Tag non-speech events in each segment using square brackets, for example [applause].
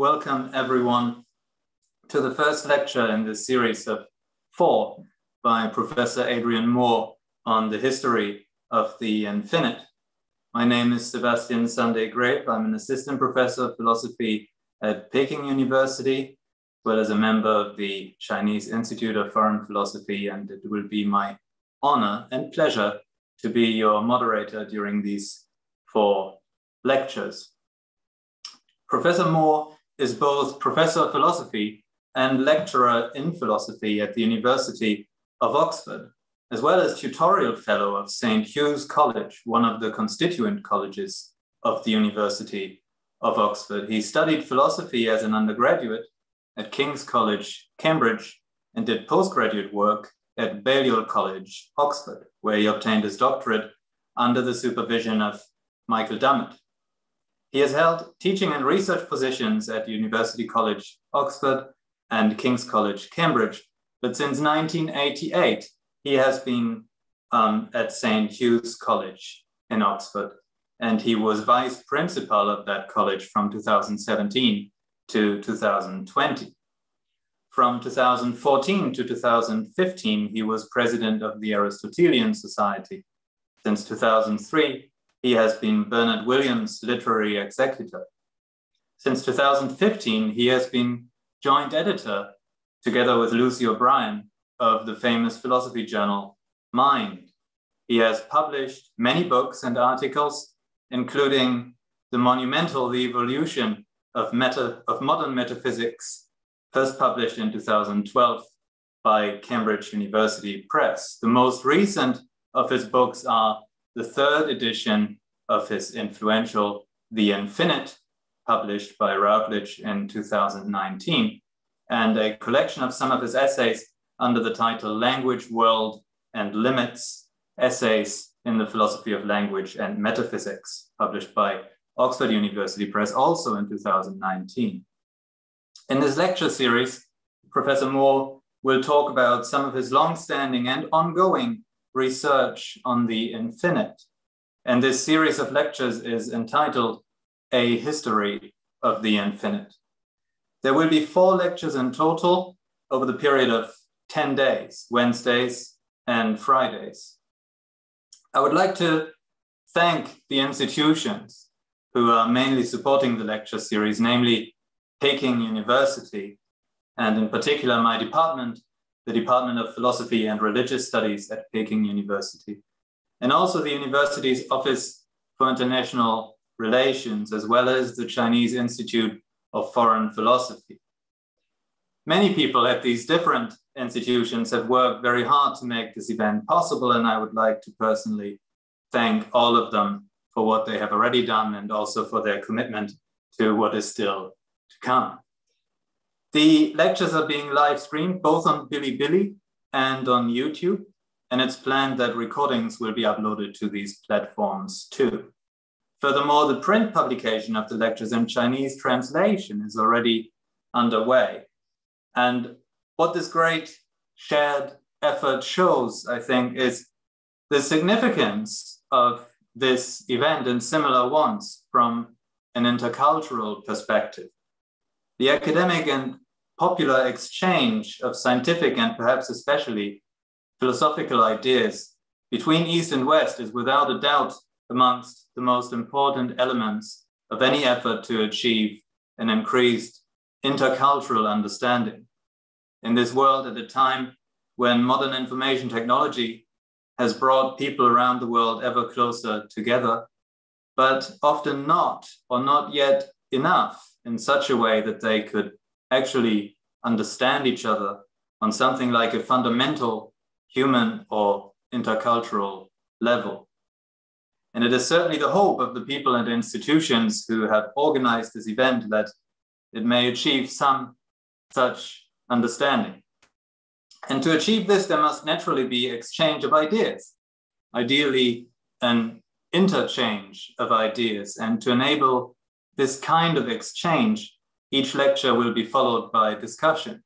welcome everyone to the first lecture in this series of four by Professor Adrian Moore on the history of the infinite. My name is Sebastian Sunday Grave. I'm an assistant professor of philosophy at Peking University, as well as a member of the Chinese Institute of Foreign Philosophy, and it will be my honor and pleasure to be your moderator during these four lectures. Professor Moore is both professor of philosophy and lecturer in philosophy at the University of Oxford, as well as tutorial fellow of St. Hugh's College, one of the constituent colleges of the University of Oxford. He studied philosophy as an undergraduate at King's College, Cambridge, and did postgraduate work at Balliol College, Oxford, where he obtained his doctorate under the supervision of Michael Dummett. He has held teaching and research positions at University College, Oxford, and King's College, Cambridge, but since 1988, he has been um, at St. Hugh's College in Oxford, and he was vice principal of that college from 2017 to 2020. From 2014 to 2015, he was president of the Aristotelian Society. Since 2003, he has been Bernard Williams' literary executor. Since 2015, he has been joint editor, together with Lucy O'Brien, of the famous philosophy journal Mind. He has published many books and articles, including the monumental The Evolution of, Meta, of Modern Metaphysics, first published in 2012 by Cambridge University Press. The most recent of his books are the third edition of his influential The Infinite, published by Routledge in 2019, and a collection of some of his essays under the title Language, World, and Limits Essays in the Philosophy of Language and Metaphysics, published by Oxford University Press, also in 2019. In this lecture series, Professor Moore will talk about some of his long-standing and ongoing research on the infinite. And this series of lectures is entitled A History of the Infinite. There will be four lectures in total over the period of 10 days, Wednesdays and Fridays. I would like to thank the institutions who are mainly supporting the lecture series, namely Peking University, and in particular my department, the Department of Philosophy and Religious Studies at Peking University, and also the university's Office for International Relations, as well as the Chinese Institute of Foreign Philosophy. Many people at these different institutions have worked very hard to make this event possible, and I would like to personally thank all of them for what they have already done and also for their commitment to what is still to come. The lectures are being live streamed both on Bilibili and on YouTube, and it's planned that recordings will be uploaded to these platforms too. Furthermore, the print publication of the lectures in Chinese translation is already underway. And what this great shared effort shows, I think, is the significance of this event and similar ones from an intercultural perspective. The academic and popular exchange of scientific and perhaps especially philosophical ideas between East and West is without a doubt amongst the most important elements of any effort to achieve an increased intercultural understanding. In this world, at a time when modern information technology has brought people around the world ever closer together, but often not, or not yet enough in such a way that they could actually understand each other on something like a fundamental human or intercultural level. And it is certainly the hope of the people and institutions who have organized this event that it may achieve some such understanding. And to achieve this, there must naturally be exchange of ideas, ideally an interchange of ideas. And to enable this kind of exchange, each lecture will be followed by discussion.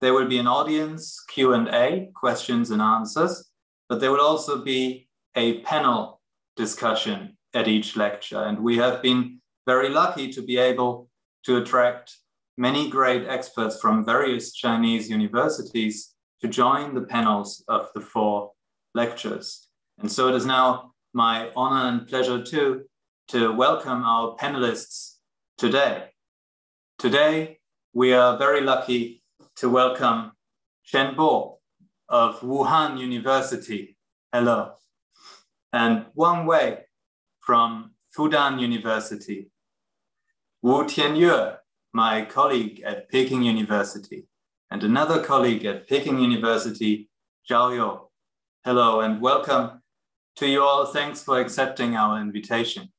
There will be an audience Q&A, questions and answers, but there will also be a panel discussion at each lecture. And we have been very lucky to be able to attract many great experts from various Chinese universities to join the panels of the four lectures. And so it is now my honor and pleasure too to welcome our panelists today. Today, we are very lucky to welcome Chen Bo of Wuhan University. Hello. And Wang Wei from Fudan University. Wu Tianyue, my colleague at Peking University, and another colleague at Peking University, Zhao You. Hello and welcome to you all. Thanks for accepting our invitation.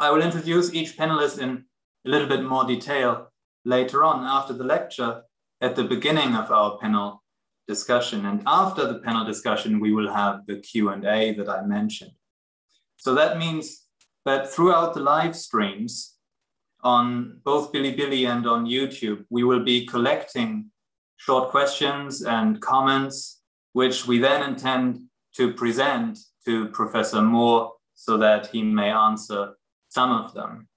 I will introduce each panelist in a little bit more detail later on after the lecture at the beginning of our panel discussion. And after the panel discussion, we will have the Q&A that I mentioned. So that means that throughout the live streams on both Bilibili and on YouTube, we will be collecting short questions and comments, which we then intend to present to Professor Moore so that he may answer some of them.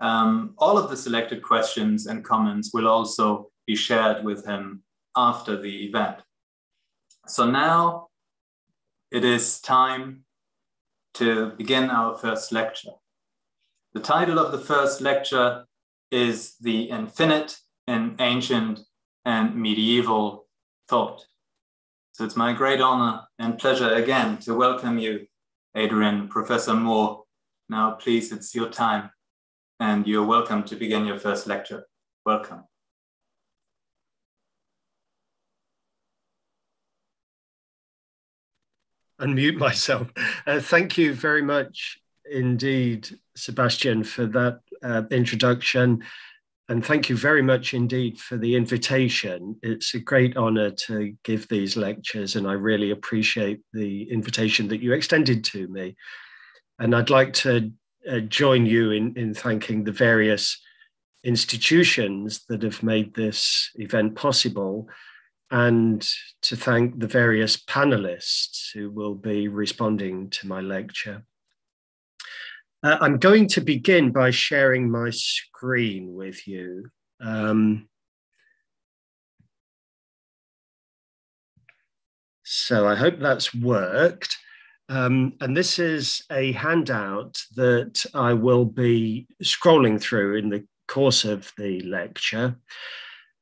Um, all of the selected questions and comments will also be shared with him after the event. So now it is time to begin our first lecture. The title of the first lecture is The Infinite in Ancient and Medieval Thought. So it's my great honor and pleasure again to welcome you, Adrian, Professor Moore. Now, please, it's your time and you're welcome to begin your first lecture. Welcome. Unmute myself. Uh, thank you very much indeed, Sebastian, for that uh, introduction. And thank you very much indeed for the invitation. It's a great honor to give these lectures, and I really appreciate the invitation that you extended to me. And I'd like to uh, join you in, in thanking the various institutions that have made this event possible and to thank the various panelists who will be responding to my lecture. Uh, I'm going to begin by sharing my screen with you. Um, so I hope that's worked. Um, and this is a handout that I will be scrolling through in the course of the lecture.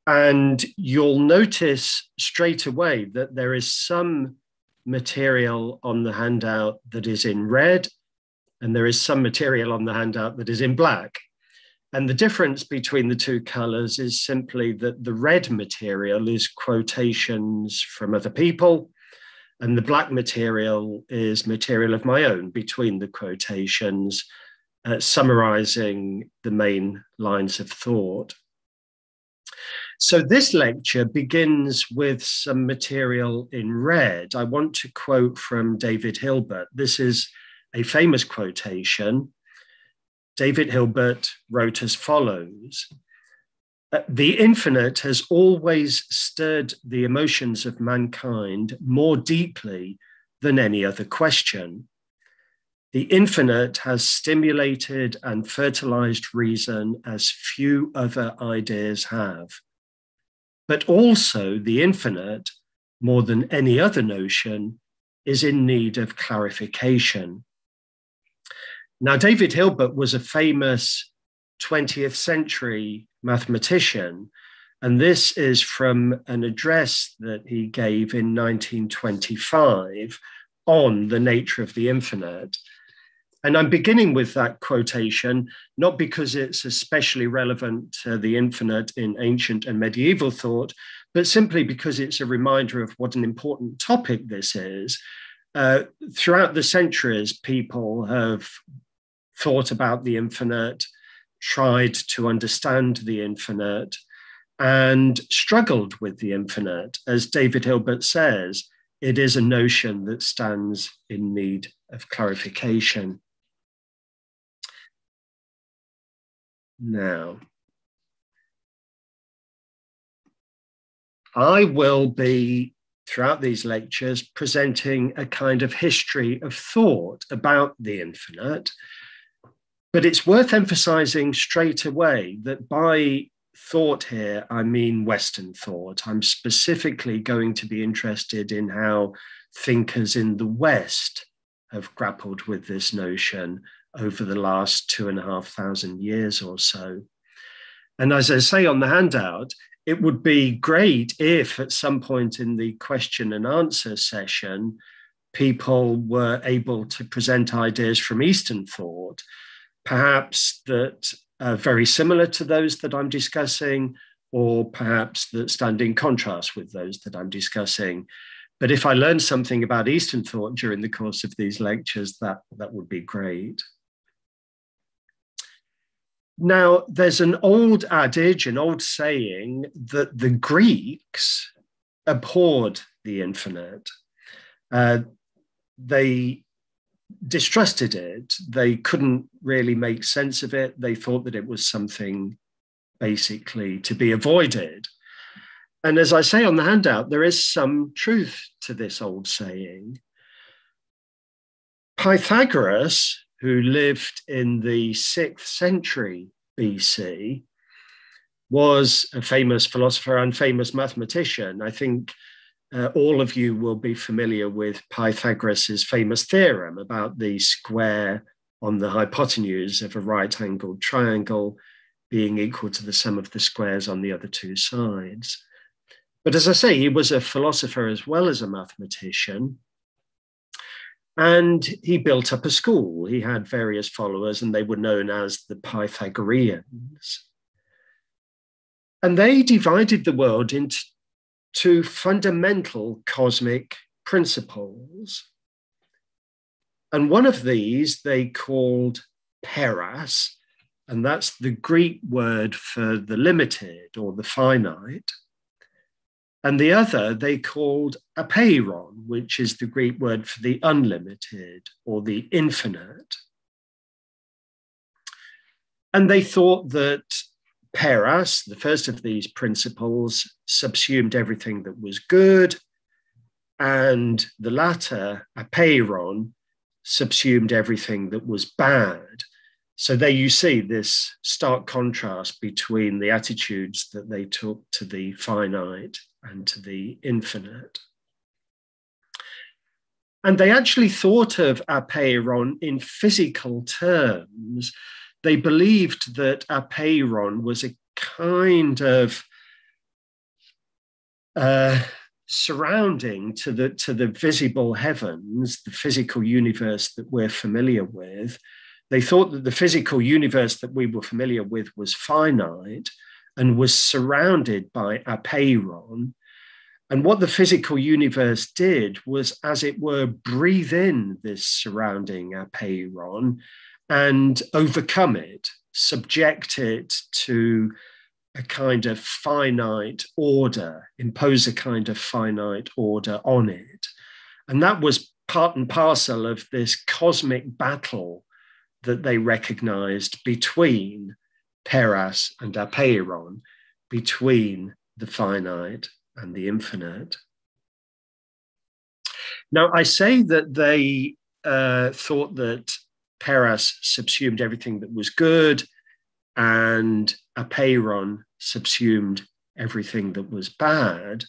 And you'll notice straight away that there is some material on the handout that is in red, and there is some material on the handout that is in black. And the difference between the two colors is simply that the red material is quotations from other people, and the black material is material of my own between the quotations, uh, summarizing the main lines of thought. So this lecture begins with some material in red. I want to quote from David Hilbert. This is a famous quotation. David Hilbert wrote as follows the infinite has always stirred the emotions of mankind more deeply than any other question. The infinite has stimulated and fertilized reason as few other ideas have. But also, the infinite, more than any other notion, is in need of clarification. Now, David Hilbert was a famous 20th century mathematician. And this is from an address that he gave in 1925 on the nature of the infinite. And I'm beginning with that quotation, not because it's especially relevant to the infinite in ancient and medieval thought, but simply because it's a reminder of what an important topic this is. Uh, throughout the centuries, people have thought about the infinite, tried to understand the infinite and struggled with the infinite. As David Hilbert says, it is a notion that stands in need of clarification. Now, I will be, throughout these lectures, presenting a kind of history of thought about the infinite But it's worth emphasizing straight away that by thought here, I mean Western thought. I'm specifically going to be interested in how thinkers in the West have grappled with this notion over the last two and a half thousand years or so. And as I say on the handout, it would be great if at some point in the question and answer session, people were able to present ideas from Eastern thought, perhaps that are very similar to those that I'm discussing, or perhaps that stand in contrast with those that I'm discussing. But if I learn something about Eastern thought during the course of these lectures, that, that would be great. Now, there's an old adage, an old saying that the Greeks abhorred the infinite. Uh, they distrusted it. They couldn't really make sense of it. They thought that it was something basically to be avoided. And as I say on the handout, there is some truth to this old saying. Pythagoras, who lived in the sixth century BC, was a famous philosopher and famous mathematician. I think uh, all of you will be familiar with Pythagoras' famous theorem about the square on the hypotenuse of a right angled triangle being equal to the sum of the squares on the other two sides. But as I say, he was a philosopher as well as a mathematician. And he built up a school. He had various followers, and they were known as the Pythagoreans. And they divided the world into two fundamental cosmic principles. And one of these they called peras, and that's the Greek word for the limited or the finite and the other they called apeiron, which is the Greek word for the unlimited or the infinite. And they thought that Peras, the first of these principles, subsumed everything that was good, and the latter, apeiron, subsumed everything that was bad. So there you see this stark contrast between the attitudes that they took to the finite and to the infinite. And they actually thought of apeiron in physical terms. They believed that apeiron was a kind of uh, surrounding to the, to the visible heavens, the physical universe that we're familiar with. They thought that the physical universe that we were familiar with was finite, and was surrounded by apeiron. And what the physical universe did was, as it were, breathe in this surrounding apeiron and overcome it, subject it to a kind of finite order, impose a kind of finite order on it. And that was part and parcel of this cosmic battle that they recognized between Peras and Apeiron between the finite and the infinite. Now, I say that they uh, thought that Peras subsumed everything that was good, and Apeiron subsumed everything that was bad.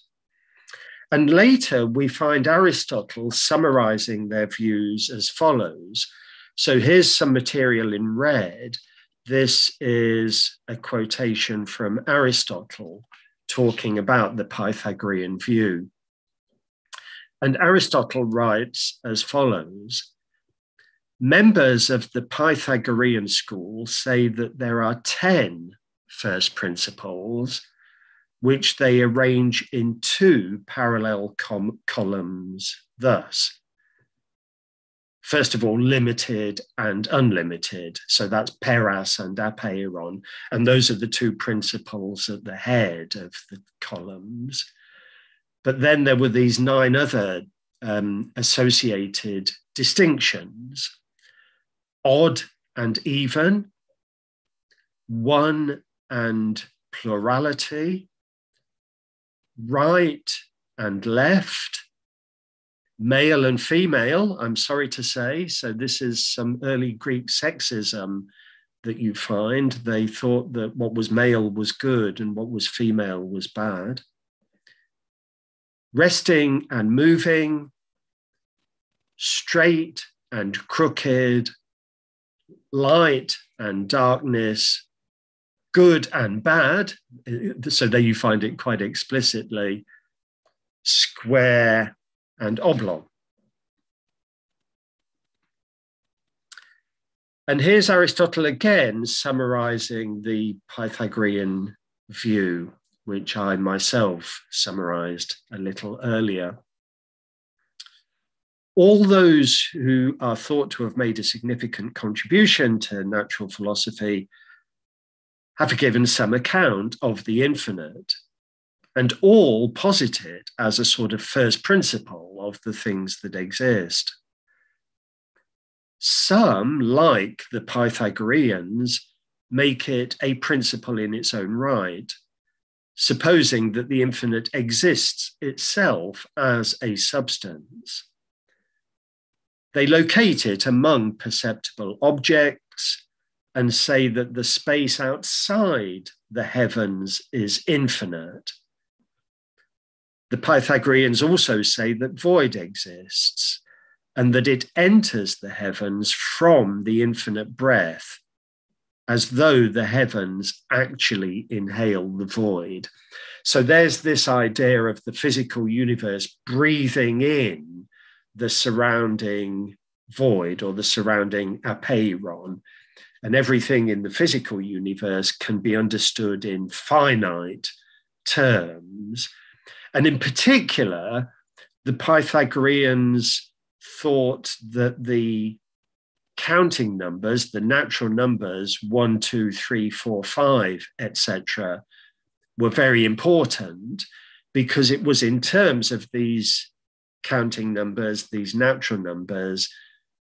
And later we find Aristotle summarizing their views as follows. So here's some material in red this is a quotation from Aristotle talking about the Pythagorean view. And Aristotle writes as follows Members of the Pythagorean school say that there are 10 first principles, which they arrange in two parallel com- columns, thus first of all, limited and unlimited. So that's peras and apeiron. And those are the two principles at the head of the columns. But then there were these nine other um, associated distinctions odd and even, one and plurality, right and left, male and female, I'm sorry to say. So, this is some early Greek sexism that you find. They thought that what was male was good and what was female was bad. Resting and moving, straight and crooked, light and darkness, good and bad. So there you find it quite explicitly square and oblong. And here's Aristotle again summarizing the Pythagorean view, which I myself summarized a little earlier. All those who are thought to have made a significant contribution to natural philosophy have given some account of the infinite, and all posit it as a sort of first principle of the things that exist. Some, like the Pythagoreans, make it a principle in its own right, supposing that the infinite exists itself as a substance. They locate it among perceptible objects and say that the space outside the heavens is infinite. The Pythagoreans also say that void exists and that it enters the heavens from the infinite breath, as though the heavens actually inhale the void. So there's this idea of the physical universe breathing in the surrounding void or the surrounding apeiron. And everything in the physical universe can be understood in finite terms. And in particular, the Pythagoreans thought that the counting numbers, the natural numbers, one, two, three, four, five, etc., were very important because it was in terms of these counting numbers, these natural numbers,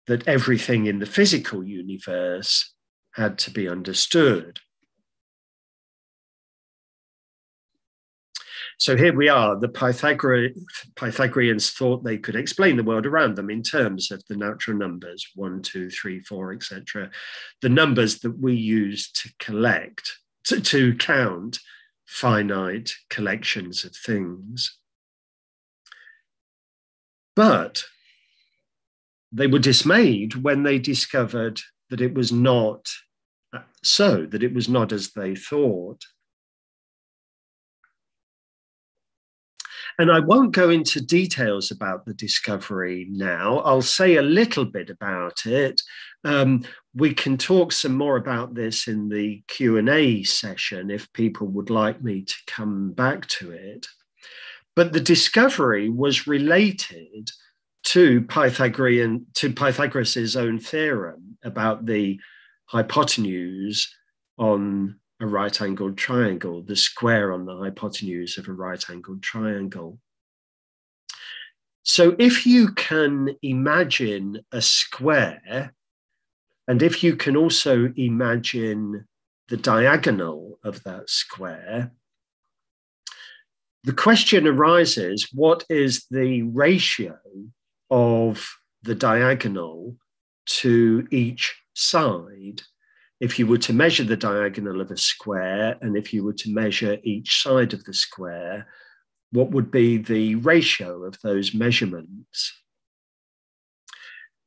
that everything in the physical universe had to be understood. So here we are. The Pythagoreans thought they could explain the world around them in terms of the natural numbers one, two, three, four, etc. The numbers that we use to collect, to, to count finite collections of things. But they were dismayed when they discovered that it was not so, that it was not as they thought. And I won't go into details about the discovery now. I'll say a little bit about it. Um, we can talk some more about this in the Q&A session if people would like me to come back to it. But the discovery was related to Pythagorean to Pythagoras' own theorem about the hypotenuse on a right angled triangle, the square on the hypotenuse of a right angled triangle. So if you can imagine a square, and if you can also imagine the diagonal of that square, the question arises what is the ratio of the diagonal to each side if you were to measure the diagonal of a square and if you were to measure each side of the square, what would be the ratio of those measurements?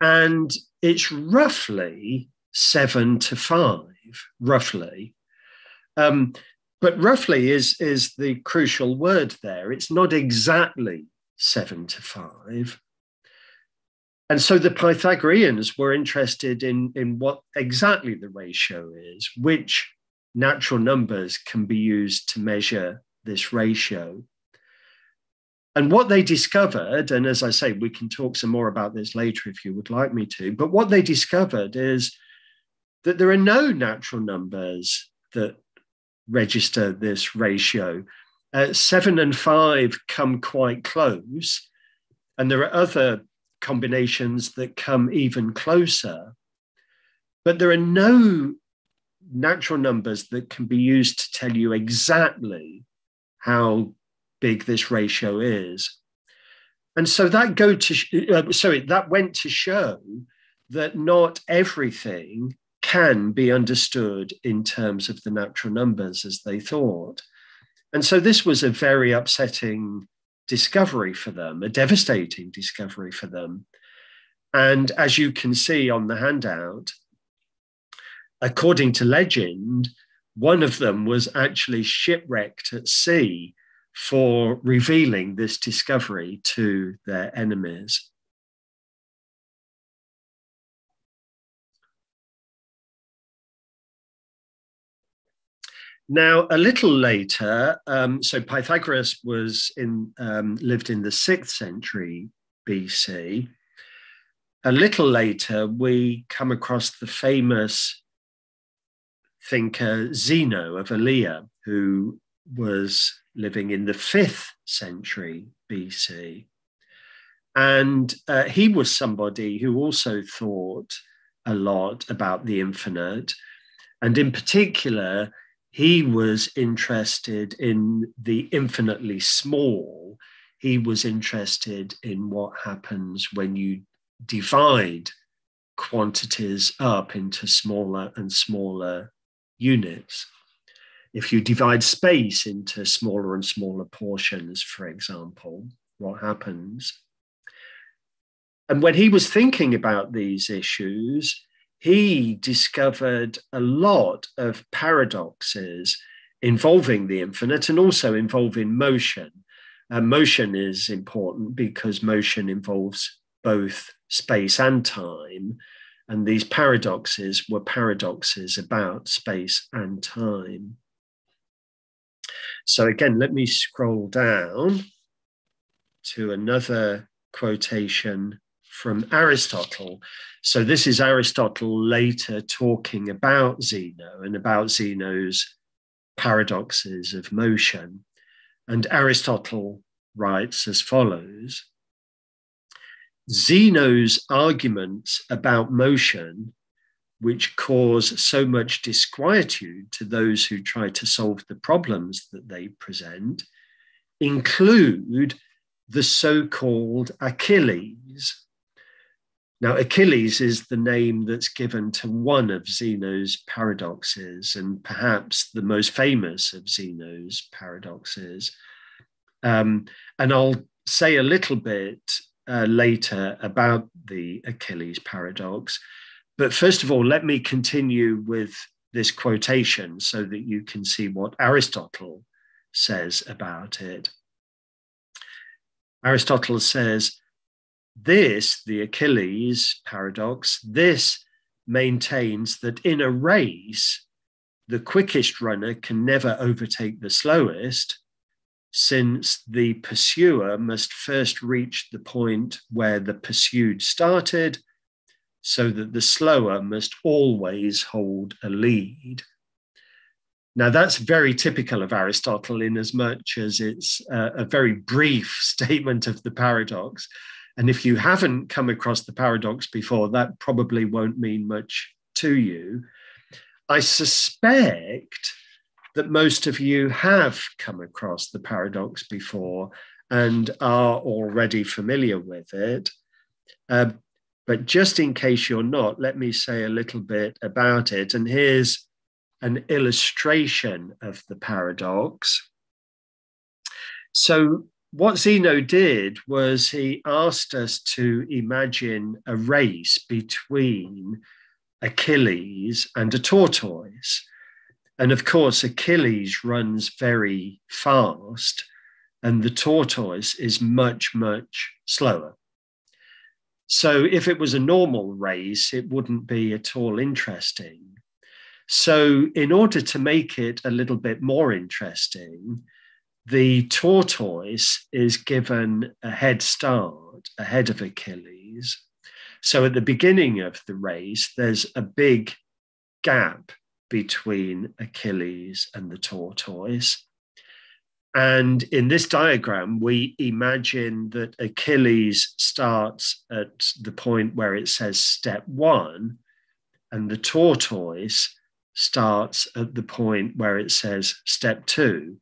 And it's roughly seven to five, roughly. Um, but roughly is, is the crucial word there. It's not exactly seven to five. And so the Pythagoreans were interested in, in what exactly the ratio is, which natural numbers can be used to measure this ratio. And what they discovered, and as I say, we can talk some more about this later if you would like me to, but what they discovered is that there are no natural numbers that register this ratio. Uh, seven and five come quite close, and there are other combinations that come even closer. But there are no natural numbers that can be used to tell you exactly how big this ratio is. And so that go to uh, sorry that went to show that not everything can be understood in terms of the natural numbers as they thought. And so this was a very upsetting discovery for them, a devastating discovery for them. And as you can see on the handout, according to legend, one of them was actually shipwrecked at sea for revealing this discovery to their enemies. Now, a little later, um, so Pythagoras was in um, lived in the sixth century BC. A little later, we come across the famous thinker Zeno of Elea, who was living in the fifth century BC. And uh, he was somebody who also thought a lot about the infinite. And in particular, he was interested in the infinitely small. He was interested in what happens when you divide quantities up into smaller and smaller units. If you divide space into smaller and smaller portions, for example, what happens? And when he was thinking about these issues, he discovered a lot of paradoxes involving the infinite and also involving motion. Uh, motion is important because motion involves both space and time. And these paradoxes were paradoxes about space and time. So, again, let me scroll down to another quotation from Aristotle. So, this is Aristotle later talking about Zeno and about Zeno's paradoxes of motion. And Aristotle writes as follows Zeno's arguments about motion, which cause so much disquietude to those who try to solve the problems that they present, include the so called Achilles, now, Achilles is the name that's given to one of Zeno's paradoxes, and perhaps the most famous of Zeno's paradoxes. Um, and I'll say a little bit uh, later about the Achilles paradox. But first of all, let me continue with this quotation so that you can see what Aristotle says about it. Aristotle says, this, the Achilles paradox, this maintains that in a race, the quickest runner can never overtake the slowest, since the pursuer must first reach the point where the pursued started, so that the slower must always hold a lead. Now, that's very typical of Aristotle in as much as it's a, a very brief [laughs] statement of the paradox. And if you haven't come across the paradox before, that probably won't mean much to you. I suspect that most of you have come across the paradox before and are already familiar with it. Uh, but just in case you're not, let me say a little bit about it. And here's an illustration of the paradox. So, what Zeno did was he asked us to imagine a race between Achilles and a tortoise. And of course, Achilles runs very fast, and the tortoise is much, much slower. So, if it was a normal race, it wouldn't be at all interesting. So, in order to make it a little bit more interesting, the tortoise is given a head start ahead of Achilles. So at the beginning of the race, there's a big gap between Achilles and the tortoise. And in this diagram, we imagine that Achilles starts at the point where it says step one, and the tortoise starts at the point where it says step two.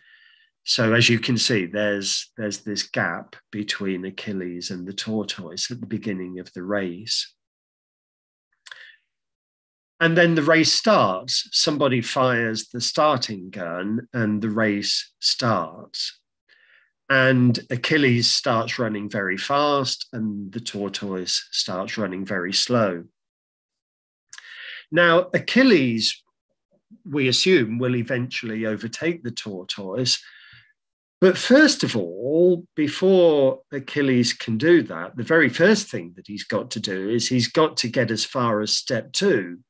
So as you can see, there's there's this gap between Achilles and the tortoise at the beginning of the race. And then the race starts. Somebody fires the starting gun and the race starts. And Achilles starts running very fast and the tortoise starts running very slow. Now, Achilles, we assume, will eventually overtake the tortoise. But first of all, before Achilles can do that, the very first thing that he's got to do is he's got to get as far as step two,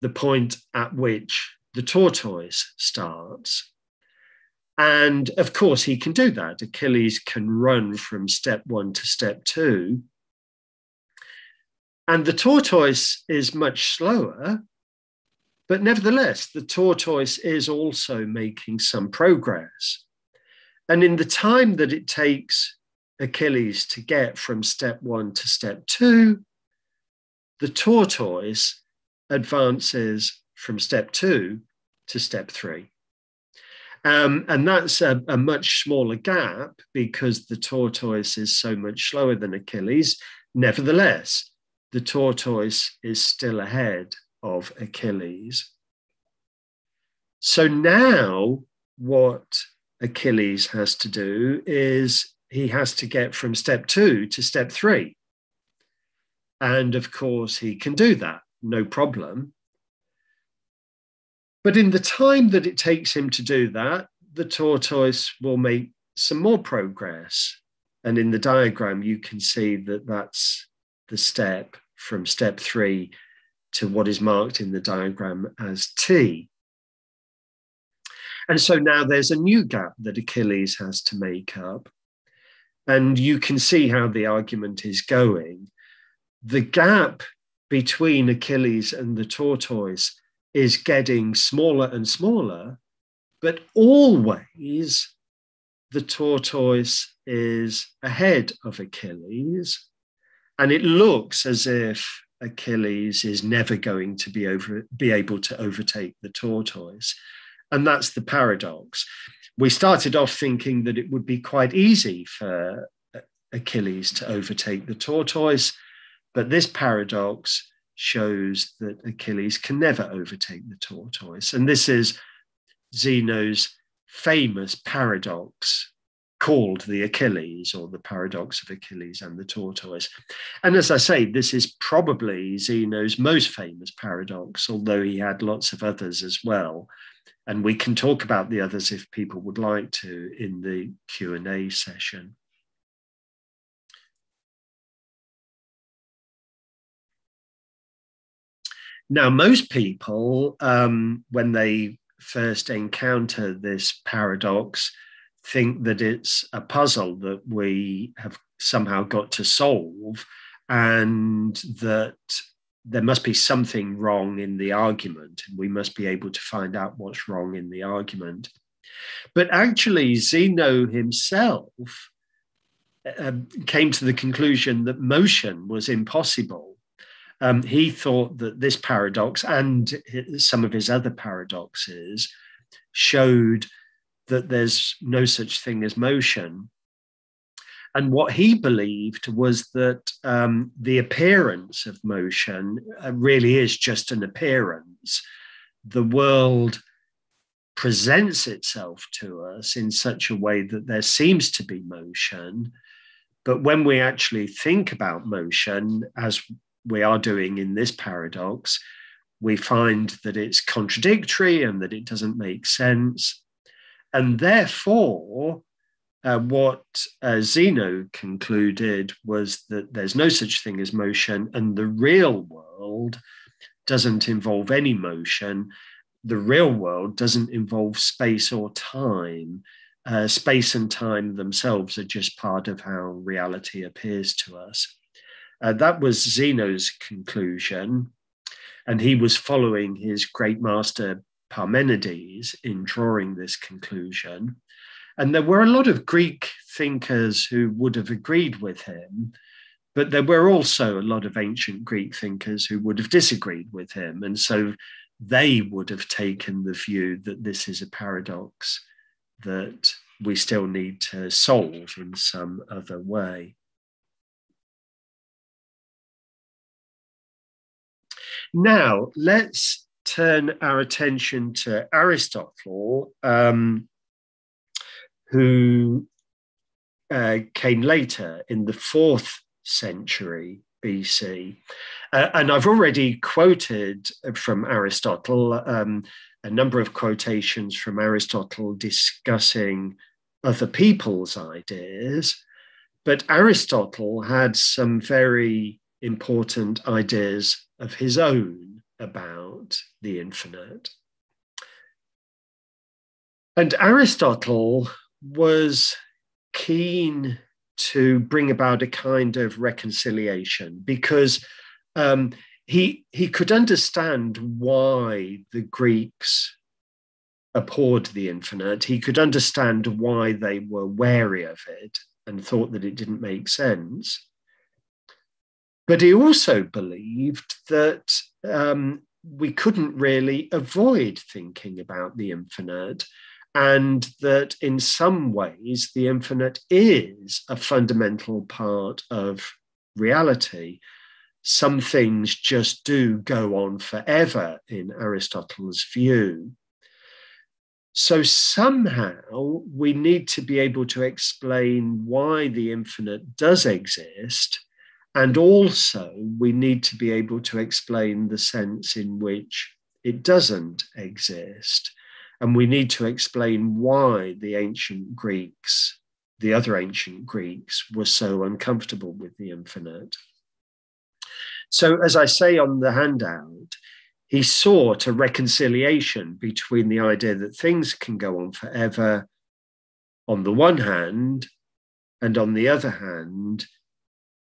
the point at which the tortoise starts. And of course, he can do that. Achilles can run from step one to step two. And the tortoise is much slower, but nevertheless, the tortoise is also making some progress. And in the time that it takes Achilles to get from step one to step two, the tortoise advances from step two to step three. Um, and that's a, a, much smaller gap because the tortoise is so much slower than Achilles. Nevertheless, the tortoise is still ahead of Achilles. So now, what Achilles has to do is he has to get from step two to step three. And of course, he can do that, no problem. But in the time that it takes him to do that, the tortoise will make some more progress. And in the diagram, you can see that that's the step from step three to what is marked in the diagram as T. And so now there's a new gap that Achilles has to make up. And you can see how the argument is going. The gap between Achilles and the tortoise is getting smaller and smaller, but always the tortoise is ahead of Achilles. And it looks as if Achilles is never going to be, over, be able to overtake the tortoise. And that's the paradox. We started off thinking that it would be quite easy for Achilles to overtake the tortoise, but this paradox shows that Achilles can never overtake the tortoise. And this is Zeno's famous paradox called the Achilles or the paradox of Achilles and the tortoise. And as I say, this is probably Zeno's most famous paradox, although he had lots of others as well. And we can talk about the others if people would like to in the Q&A session. Now, most people, um, when they first encounter this paradox, think that it's a puzzle that we have somehow got to solve and that there must be something wrong in the argument and we must be able to find out what's wrong in the argument. But actually, Zeno himself uh, came to the conclusion that motion was impossible um, he thought that this paradox and some of his other paradoxes showed that there's no such thing as motion. And what he believed was that um, the appearance of motion uh, really is just an appearance. The world presents itself to us in such a way that there seems to be motion. But when we actually think about motion, as we are doing in this paradox, we find that it's contradictory and that it doesn't make sense. And therefore, uh, what uh, Zeno concluded was that there's no such thing as motion, and the real world doesn't involve any motion. The real world doesn't involve space or time. Uh, space and time themselves are just part of how reality appears to us. Uh, that was Zeno's conclusion. And he was following his great master Parmenides in drawing this conclusion. And there were a lot of Greek thinkers who would have agreed with him, but there were also a lot of ancient Greek thinkers who would have disagreed with him. And so they would have taken the view that this is a paradox that we still need to solve in some other way. Now, let's turn our attention to Aristotle, um, who uh, came later in the fourth century BC. Uh, and I've already quoted from Aristotle um, a number of quotations from Aristotle discussing other people's ideas. But Aristotle had some very important ideas of his own about the infinite. And Aristotle was keen to bring about a kind of reconciliation because um, he, he could understand why the Greeks abhorred the infinite. He could understand why they were wary of it and thought that it didn't make sense. But he also believed that um, we couldn't really avoid thinking about the infinite, and that in some ways the infinite is a fundamental part of reality. Some things just do go on forever, in Aristotle's view. So somehow we need to be able to explain why the infinite does exist. And also we need to be able to explain the sense in which it doesn't exist. And we need to explain why the ancient Greeks, the other ancient Greeks, were so uncomfortable with the infinite. So, as I say on the handout, he sought a reconciliation between the idea that things can go on forever on the one hand, and on the other hand,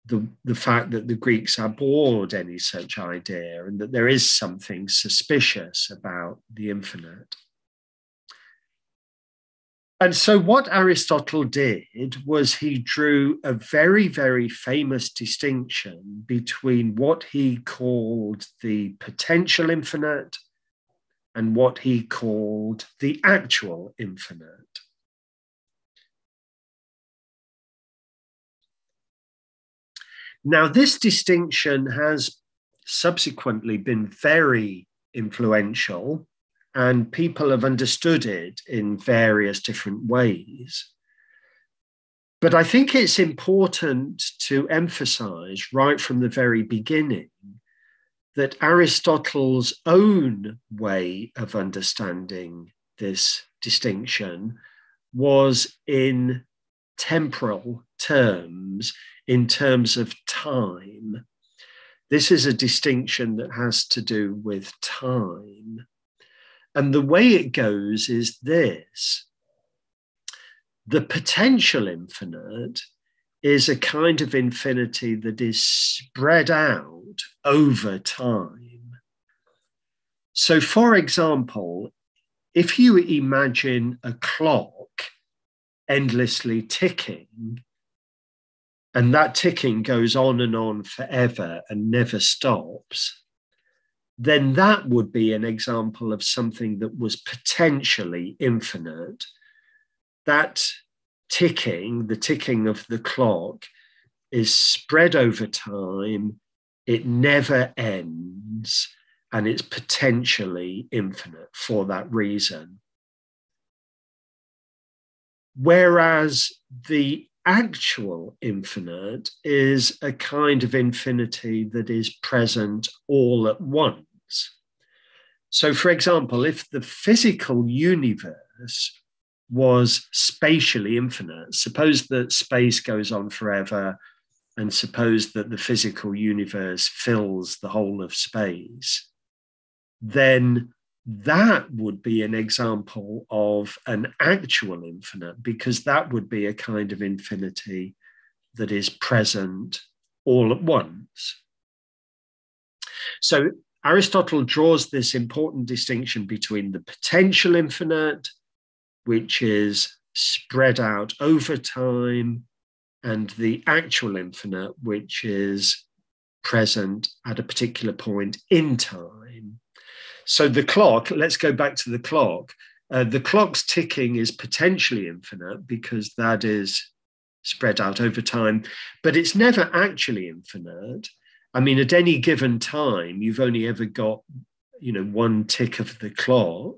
the, the fact that the Greeks abhorred any such idea and that there is something suspicious about the infinite. And so, what Aristotle did was he drew a very, very famous distinction between what he called the potential infinite and what he called the actual infinite. Now, this distinction has subsequently been very influential and people have understood it in various different ways. But I think it's important to emphasize right from the very beginning that Aristotle's own way of understanding this distinction was in temporal terms, in terms of time. This is a distinction that has to do with time. And the way it goes is this the potential infinite is a kind of infinity that is spread out over time. So, for example, if you imagine a clock endlessly ticking, and that ticking goes on and on forever and never stops, then that would be an example of something that was potentially infinite. That ticking, the ticking of the clock, is spread over time, it never ends, and it's potentially infinite for that reason. Whereas the actual infinite is a kind of infinity that is present all at once. So, for example, if the physical universe was spatially infinite, suppose that space goes on forever, and suppose that the physical universe fills the whole of space, then that would be an example of an actual infinite because that would be a kind of infinity that is present all at once. So Aristotle draws this important distinction between the potential infinite, which is spread out over time, and the actual infinite, which is present at a particular point in time. So the clock, let's go back to the clock. Uh, the clock's ticking is potentially infinite because that is spread out over time, but it's never actually infinite. I mean, at any given time, you've only ever got, you know, one tick of the clock.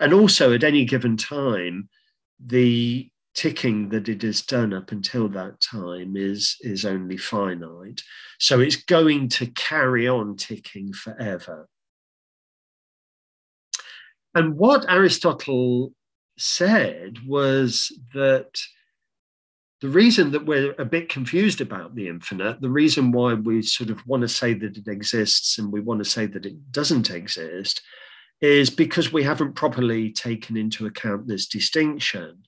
And also at any given time, the ticking that it has done up until that time is, is only finite. So it's going to carry on ticking forever. And what Aristotle said was that the reason that we're a bit confused about the infinite, the reason why we sort of want to say that it exists and we want to say that it doesn't exist, is because we haven't properly taken into account this distinction.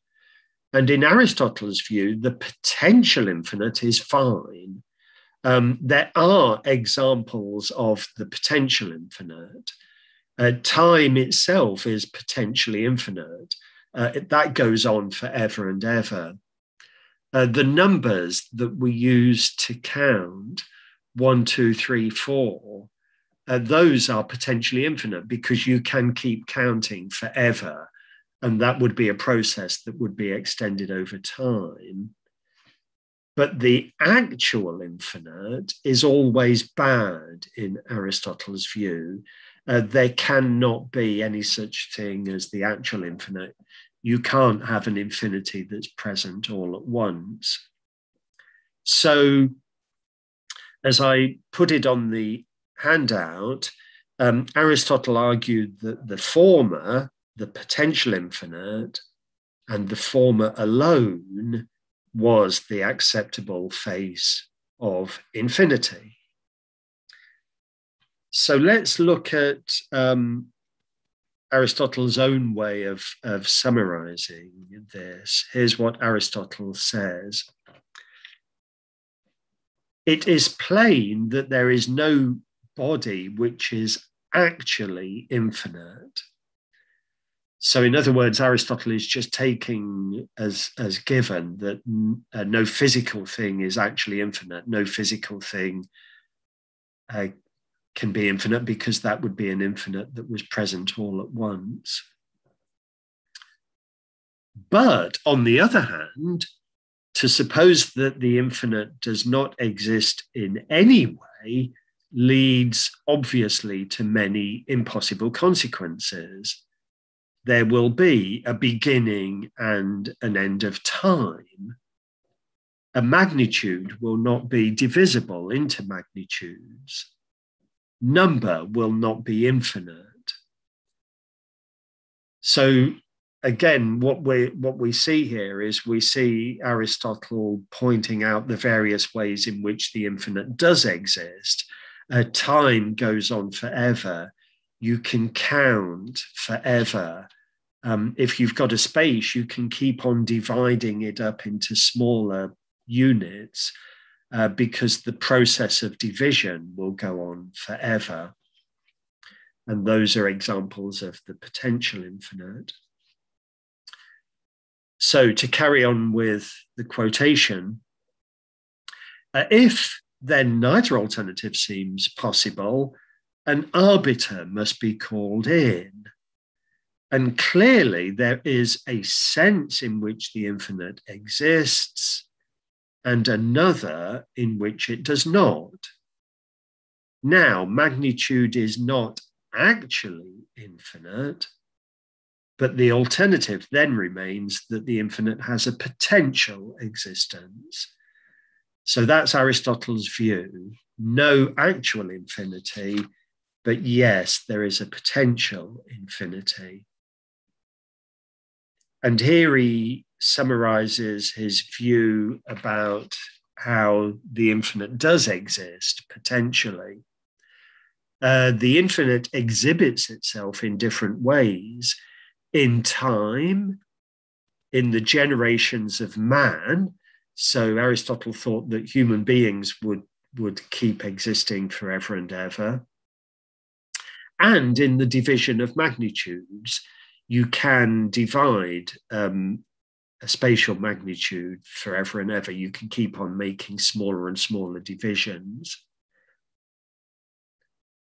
And in Aristotle's view, the potential infinite is fine. Um, there are examples of the potential infinite. Uh, time itself is potentially infinite. Uh, that goes on forever and ever. Uh, the numbers that we use to count one, two, three, four, uh, those are potentially infinite because you can keep counting forever. And that would be a process that would be extended over time. But the actual infinite is always bad in Aristotle's view. Uh, there cannot be any such thing as the actual infinite you can't have an infinity that's present all at once. So, as I put it on the handout, um, Aristotle argued that the former, the potential infinite, and the former alone was the acceptable face of infinity. So let's look at um, Aristotle's own way of, of summarizing this. Here's what Aristotle says It is plain that there is no body which is actually infinite. So, in other words, Aristotle is just taking as, as given that uh, no physical thing is actually infinite, no physical thing uh, can be infinite because that would be an infinite that was present all at once. But on the other hand, to suppose that the infinite does not exist in any way leads obviously to many impossible consequences. There will be a beginning and an end of time. A magnitude will not be divisible into magnitudes number will not be infinite. So again, what we what we see here is we see Aristotle pointing out the various ways in which the infinite does exist. Uh, time goes on forever. You can count forever. Um, if you've got a space, you can keep on dividing it up into smaller units uh, because the process of division will go on forever. And those are examples of the potential infinite. So, to carry on with the quotation, uh, if then neither alternative seems possible, an arbiter must be called in. And clearly, there is a sense in which the infinite exists and another in which it does not. Now, magnitude is not actually infinite, but the alternative then remains that the infinite has a potential existence. So that's Aristotle's view. No actual infinity, but yes, there is a potential infinity. And here he summarizes his view about how the infinite does exist potentially. Uh, the infinite exhibits itself in different ways in time, in the generations of man. So Aristotle thought that human beings would, would keep existing forever and ever. And in the division of magnitudes, you can divide um, a spatial magnitude forever and ever. You can keep on making smaller and smaller divisions.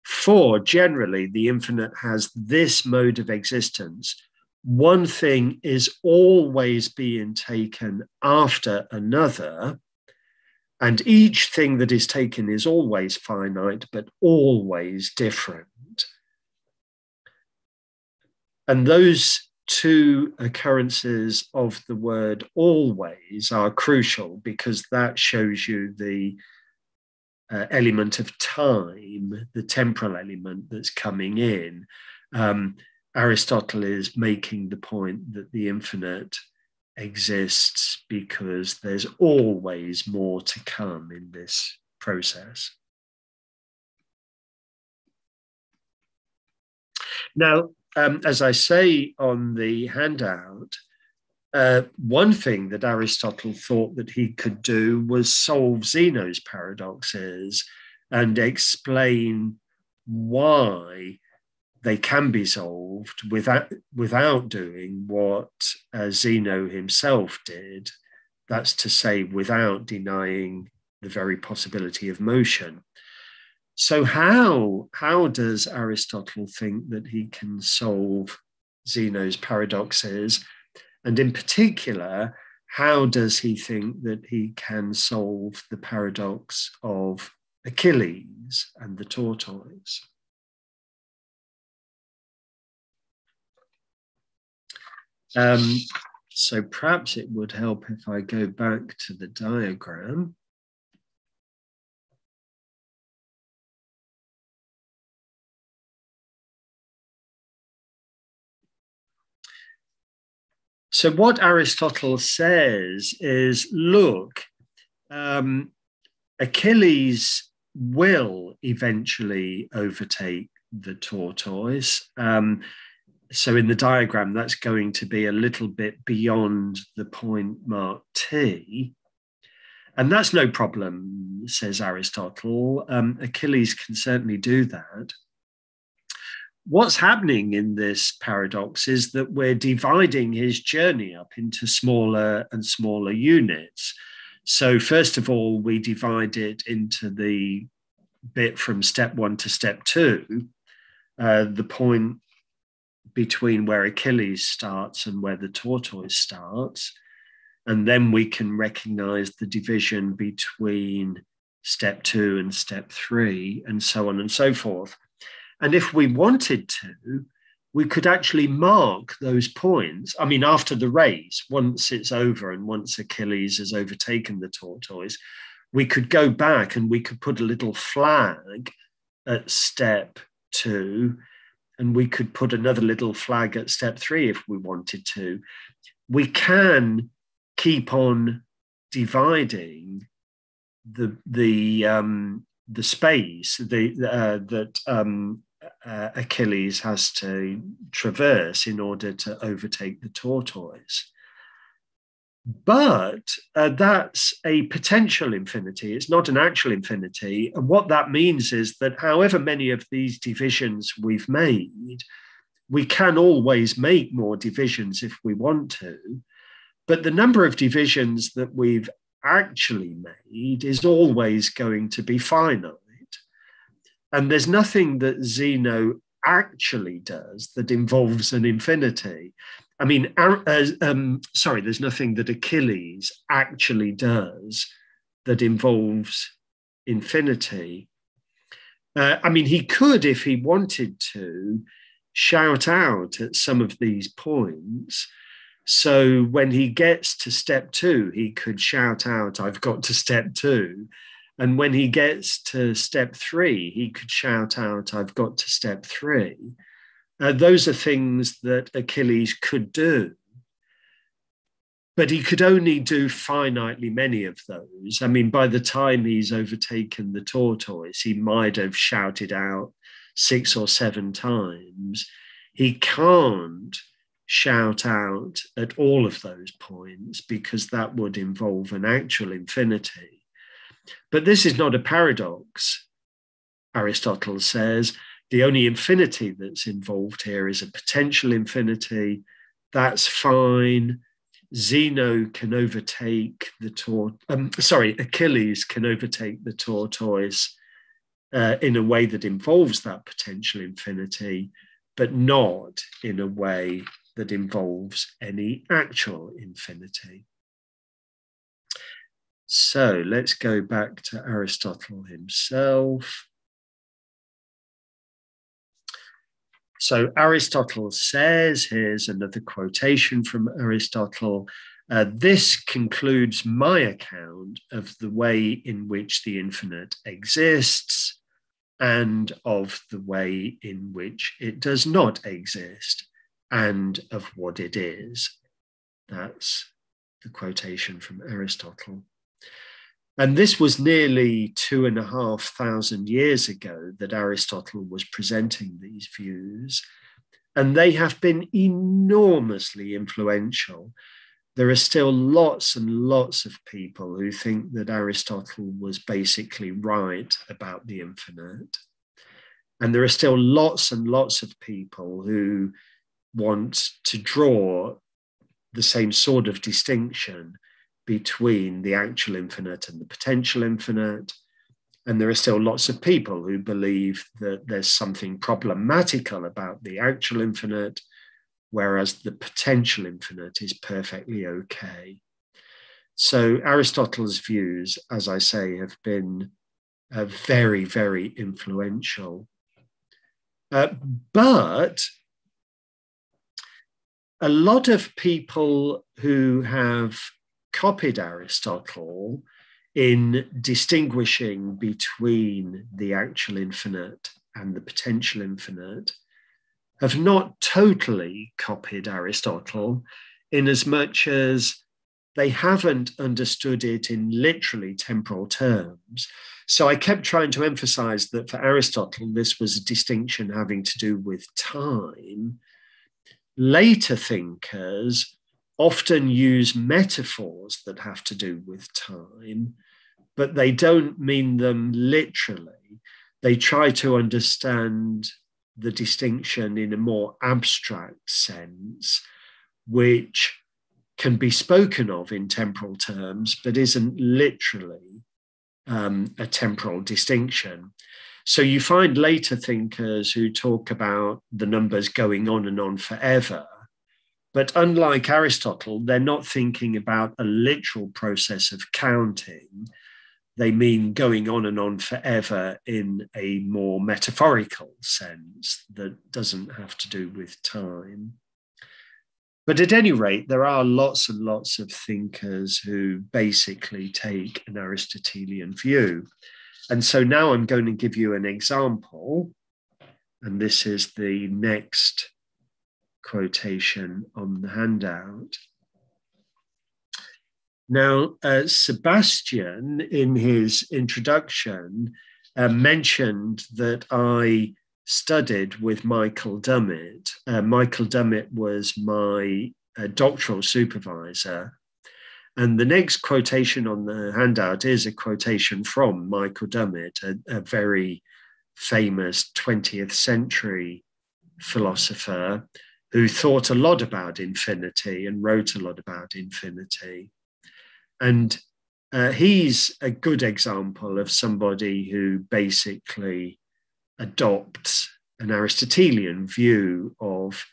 For generally, the infinite has this mode of existence. One thing is always being taken after another, And each thing that is taken is always finite, but always different. And those two occurrences of the word always are crucial because that shows you the uh, element of time, the temporal element that's coming in. Um, Aristotle is making the point that the infinite exists because there's always more to come in this process. Now, um, as I say on the handout, uh, one thing that Aristotle thought that he could do was solve Zeno's paradoxes and explain why they can be solved without, without doing what uh, Zeno himself did. That's to say, without denying the very possibility of motion. So, how, how does Aristotle think that he can solve Zeno's paradoxes? And in particular, how does he think that he can solve the paradox of Achilles and the tortoise? Um, so perhaps it would help if I go back to the diagram. So, what Aristotle says is look, um, Achilles will eventually overtake the tortoise. Um, so, in the diagram, that's going to be a little bit beyond the point mark T. And that's no problem, says Aristotle. Um, Achilles can certainly do that what's happening in this paradox is that we're dividing his journey up into smaller and smaller units. So, first of all, we divide it into the bit from step one to step two, uh, the point between where Achilles starts and where the tortoise starts. And then we can recognize the division between step two and step three, and so on and so forth. And if we wanted to, we could actually mark those points. I mean, after the race, once it's over and once Achilles has overtaken the tortoise, we could go back and we could put a little flag at step two, and we could put another little flag at step three if we wanted to. We can keep on dividing the the um, the space the uh, that um, uh, Achilles has to traverse in order to overtake the tortoise. But uh, that's a potential infinity. It's not an actual infinity. And what that means is that however many of these divisions we've made, we can always make more divisions if we want to. But the number of divisions that we've actually made is always going to be finite. And there's nothing that Zeno actually does that involves an infinity. I mean, uh, um, sorry, there's nothing that Achilles actually does that involves infinity. Uh, I mean, he could, if he wanted to, shout out at some of these points. So when he gets to step two, he could shout out, I've got to step two. And when he gets to step three, he could shout out, I've got to step three. Uh, those are things that Achilles could do. But he could only do finitely many of those. I mean, by the time he's overtaken the tortoise, he might have shouted out six or seven times. He can't shout out at all of those points because that would involve an actual infinity. But this is not a paradox. Aristotle says the only infinity that's involved here is a potential infinity. That's fine. Zeno can overtake the tortoise. Um, sorry, Achilles can overtake the tortoise uh, in a way that involves that potential infinity, but not in a way that involves any actual infinity. So let's go back to Aristotle himself. So Aristotle says, here's another quotation from Aristotle. Uh, this concludes my account of the way in which the infinite exists and of the way in which it does not exist and of what it is. That's the quotation from Aristotle. And this was nearly two and a half thousand years ago that Aristotle was presenting these views. And they have been enormously influential. There are still lots and lots of people who think that Aristotle was basically right about the infinite. And there are still lots and lots of people who want to draw the same sort of distinction between the actual infinite and the potential infinite. And there are still lots of people who believe that there's something problematical about the actual infinite, whereas the potential infinite is perfectly okay. So Aristotle's views, as I say, have been uh, very, very influential. Uh, but a lot of people who have copied Aristotle in distinguishing between the actual infinite and the potential infinite have not totally copied Aristotle in as much as they haven't understood it in literally temporal terms. So I kept trying to emphasize that for Aristotle, this was a distinction having to do with time. Later thinkers often use metaphors that have to do with time, but they don't mean them literally. They try to understand the distinction in a more abstract sense, which can be spoken of in temporal terms, but isn't literally um, a temporal distinction. So you find later thinkers who talk about the numbers going on and on forever but unlike Aristotle, they're not thinking about a literal process of counting. They mean going on and on forever in a more metaphorical sense that doesn't have to do with time. But at any rate, there are lots and lots of thinkers who basically take an Aristotelian view. And so now I'm going to give you an example. And this is the next quotation on the handout. Now, uh, Sebastian, in his introduction, uh, mentioned that I studied with Michael Dummett. Uh, Michael Dummett was my uh, doctoral supervisor. And the next quotation on the handout is a quotation from Michael Dummett, a, a very famous 20th century philosopher who thought a lot about infinity and wrote a lot about infinity. And uh, he's a good example of somebody who basically adopts an Aristotelian view of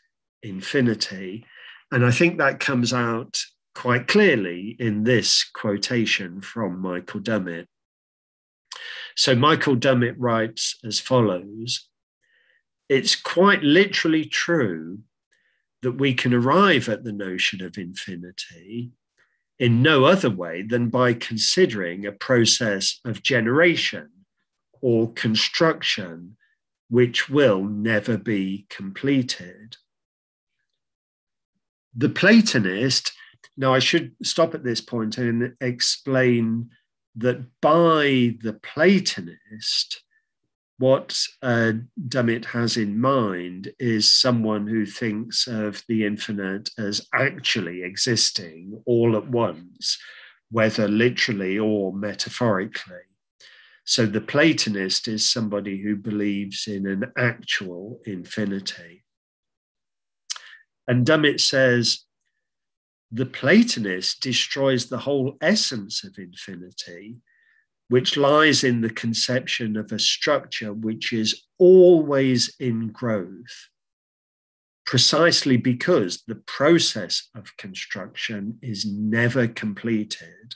infinity. And I think that comes out quite clearly in this quotation from Michael Dummett. So Michael Dummett writes as follows It's quite literally true that we can arrive at the notion of infinity in no other way than by considering a process of generation or construction which will never be completed. The Platonist, now I should stop at this point and explain that by the Platonist, what uh, Dummett has in mind is someone who thinks of the infinite as actually existing all at once, whether literally or metaphorically. So the Platonist is somebody who believes in an actual infinity. And Dummett says, the Platonist destroys the whole essence of infinity which lies in the conception of a structure which is always in growth, precisely because the process of construction is never completed.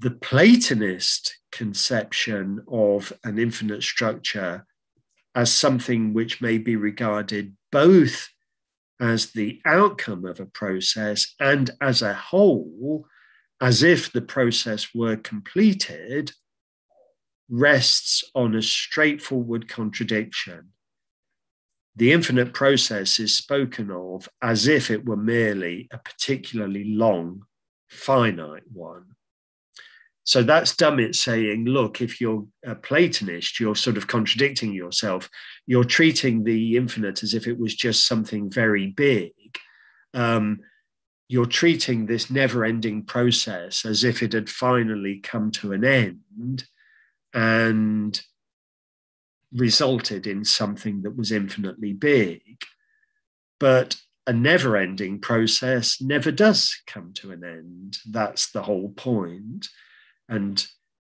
the Platonist conception of an infinite structure as something which may be regarded both as the outcome of a process and as a whole, as if the process were completed, rests on a straightforward contradiction. The infinite process is spoken of as if it were merely a particularly long, finite one. So that's Dummett saying, look, if you're a Platonist, you're sort of contradicting yourself. You're treating the infinite as if it was just something very big. Um, you're treating this never ending process as if it had finally come to an end and resulted in something that was infinitely big. But a never ending process never does come to an end. That's the whole point. and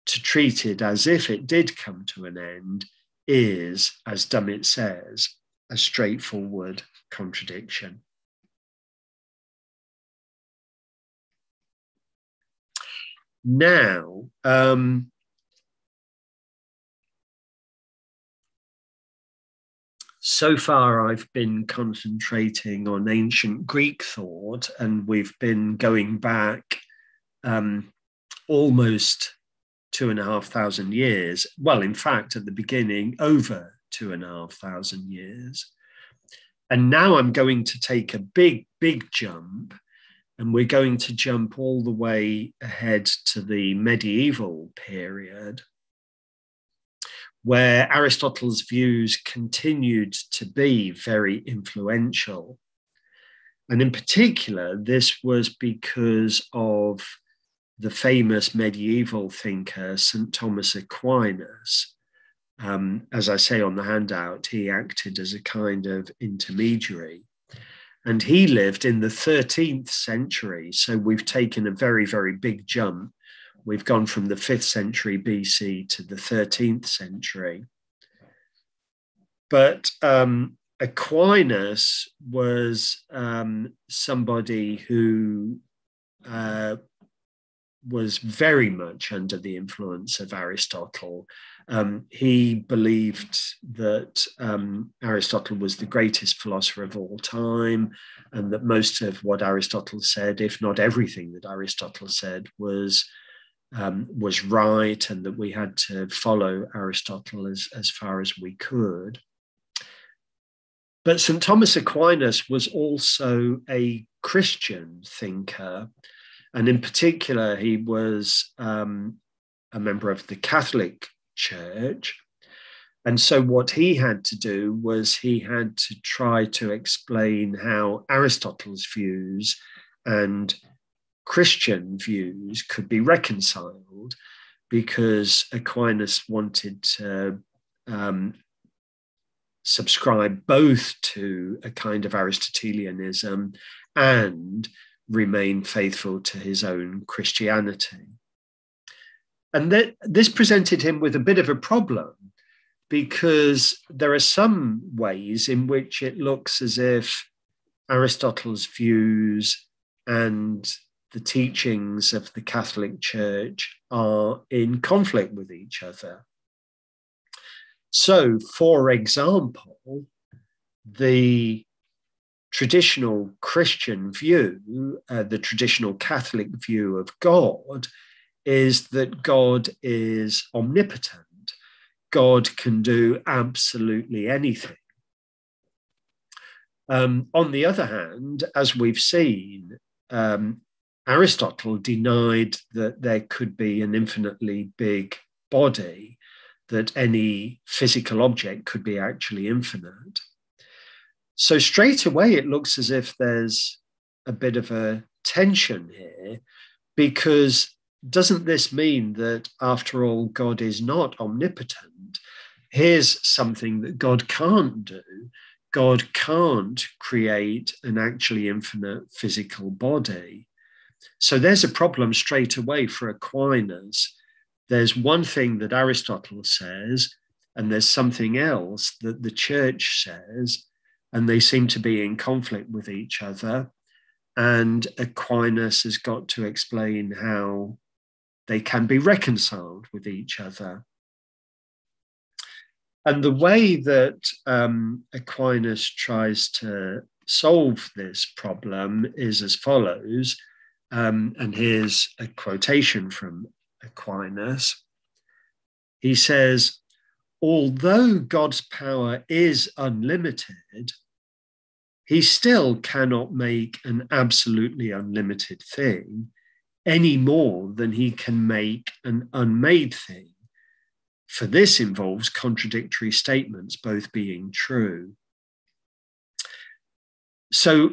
to treat it as if it did come to an end is, as Dummett says, a straightforward contradiction. Now, um, so far I've been concentrating on ancient Greek thought, and we've been going back um, almost two and a half thousand years. Well, in fact, at the beginning, over two and a half thousand years. And now I'm going to take a big, big jump, and we're going to jump all the way ahead to the medieval period, where Aristotle's views continued to be very influential. And in particular, this was because of the famous medieval thinker, St. Thomas Aquinas. Um, as I say on the handout, he acted as a kind of intermediary. And he lived in the 13th century. So we've taken a very, very big jump. We've gone from the 5th century BC to the 13th century. But um, Aquinas was um, somebody who uh, was very much under the influence of Aristotle. Um, he believed that um, Aristotle was the greatest philosopher of all time, and that most of what Aristotle said, if not everything that Aristotle said, was um, was right, and that we had to follow Aristotle as, as far as we could. But St. Thomas Aquinas was also a Christian thinker and in particular, he was um, a member of the Catholic Church. And so, what he had to do was he had to try to explain how Aristotle's views and Christian views could be reconciled because Aquinas wanted to um, subscribe both to a kind of Aristotelianism and remain faithful to his own Christianity. And that, this presented him with a bit of a problem because there are some ways in which it looks as if Aristotle's views and the teachings of the Catholic Church are in conflict with each other. So, for example, the traditional Christian view, uh, the traditional Catholic view of God, is that God is omnipotent. God can do absolutely anything. Um, on the other hand, as we've seen, um, Aristotle denied that there could be an infinitely big body, that any physical object could be actually infinite. So straight away, it looks as if there's a bit of a tension here, because doesn't this mean that after all, God is not omnipotent? Here's something that God can't do. God can't create an actually infinite physical body. So there's a problem straight away for Aquinas. There's one thing that Aristotle says, and there's something else that the church says and they seem to be in conflict with each other. And Aquinas has got to explain how they can be reconciled with each other. And the way that um, Aquinas tries to solve this problem is as follows. Um, and here's a quotation from Aquinas. He says, Although God's power is unlimited, he still cannot make an absolutely unlimited thing any more than he can make an unmade thing. For this involves contradictory statements both being true. So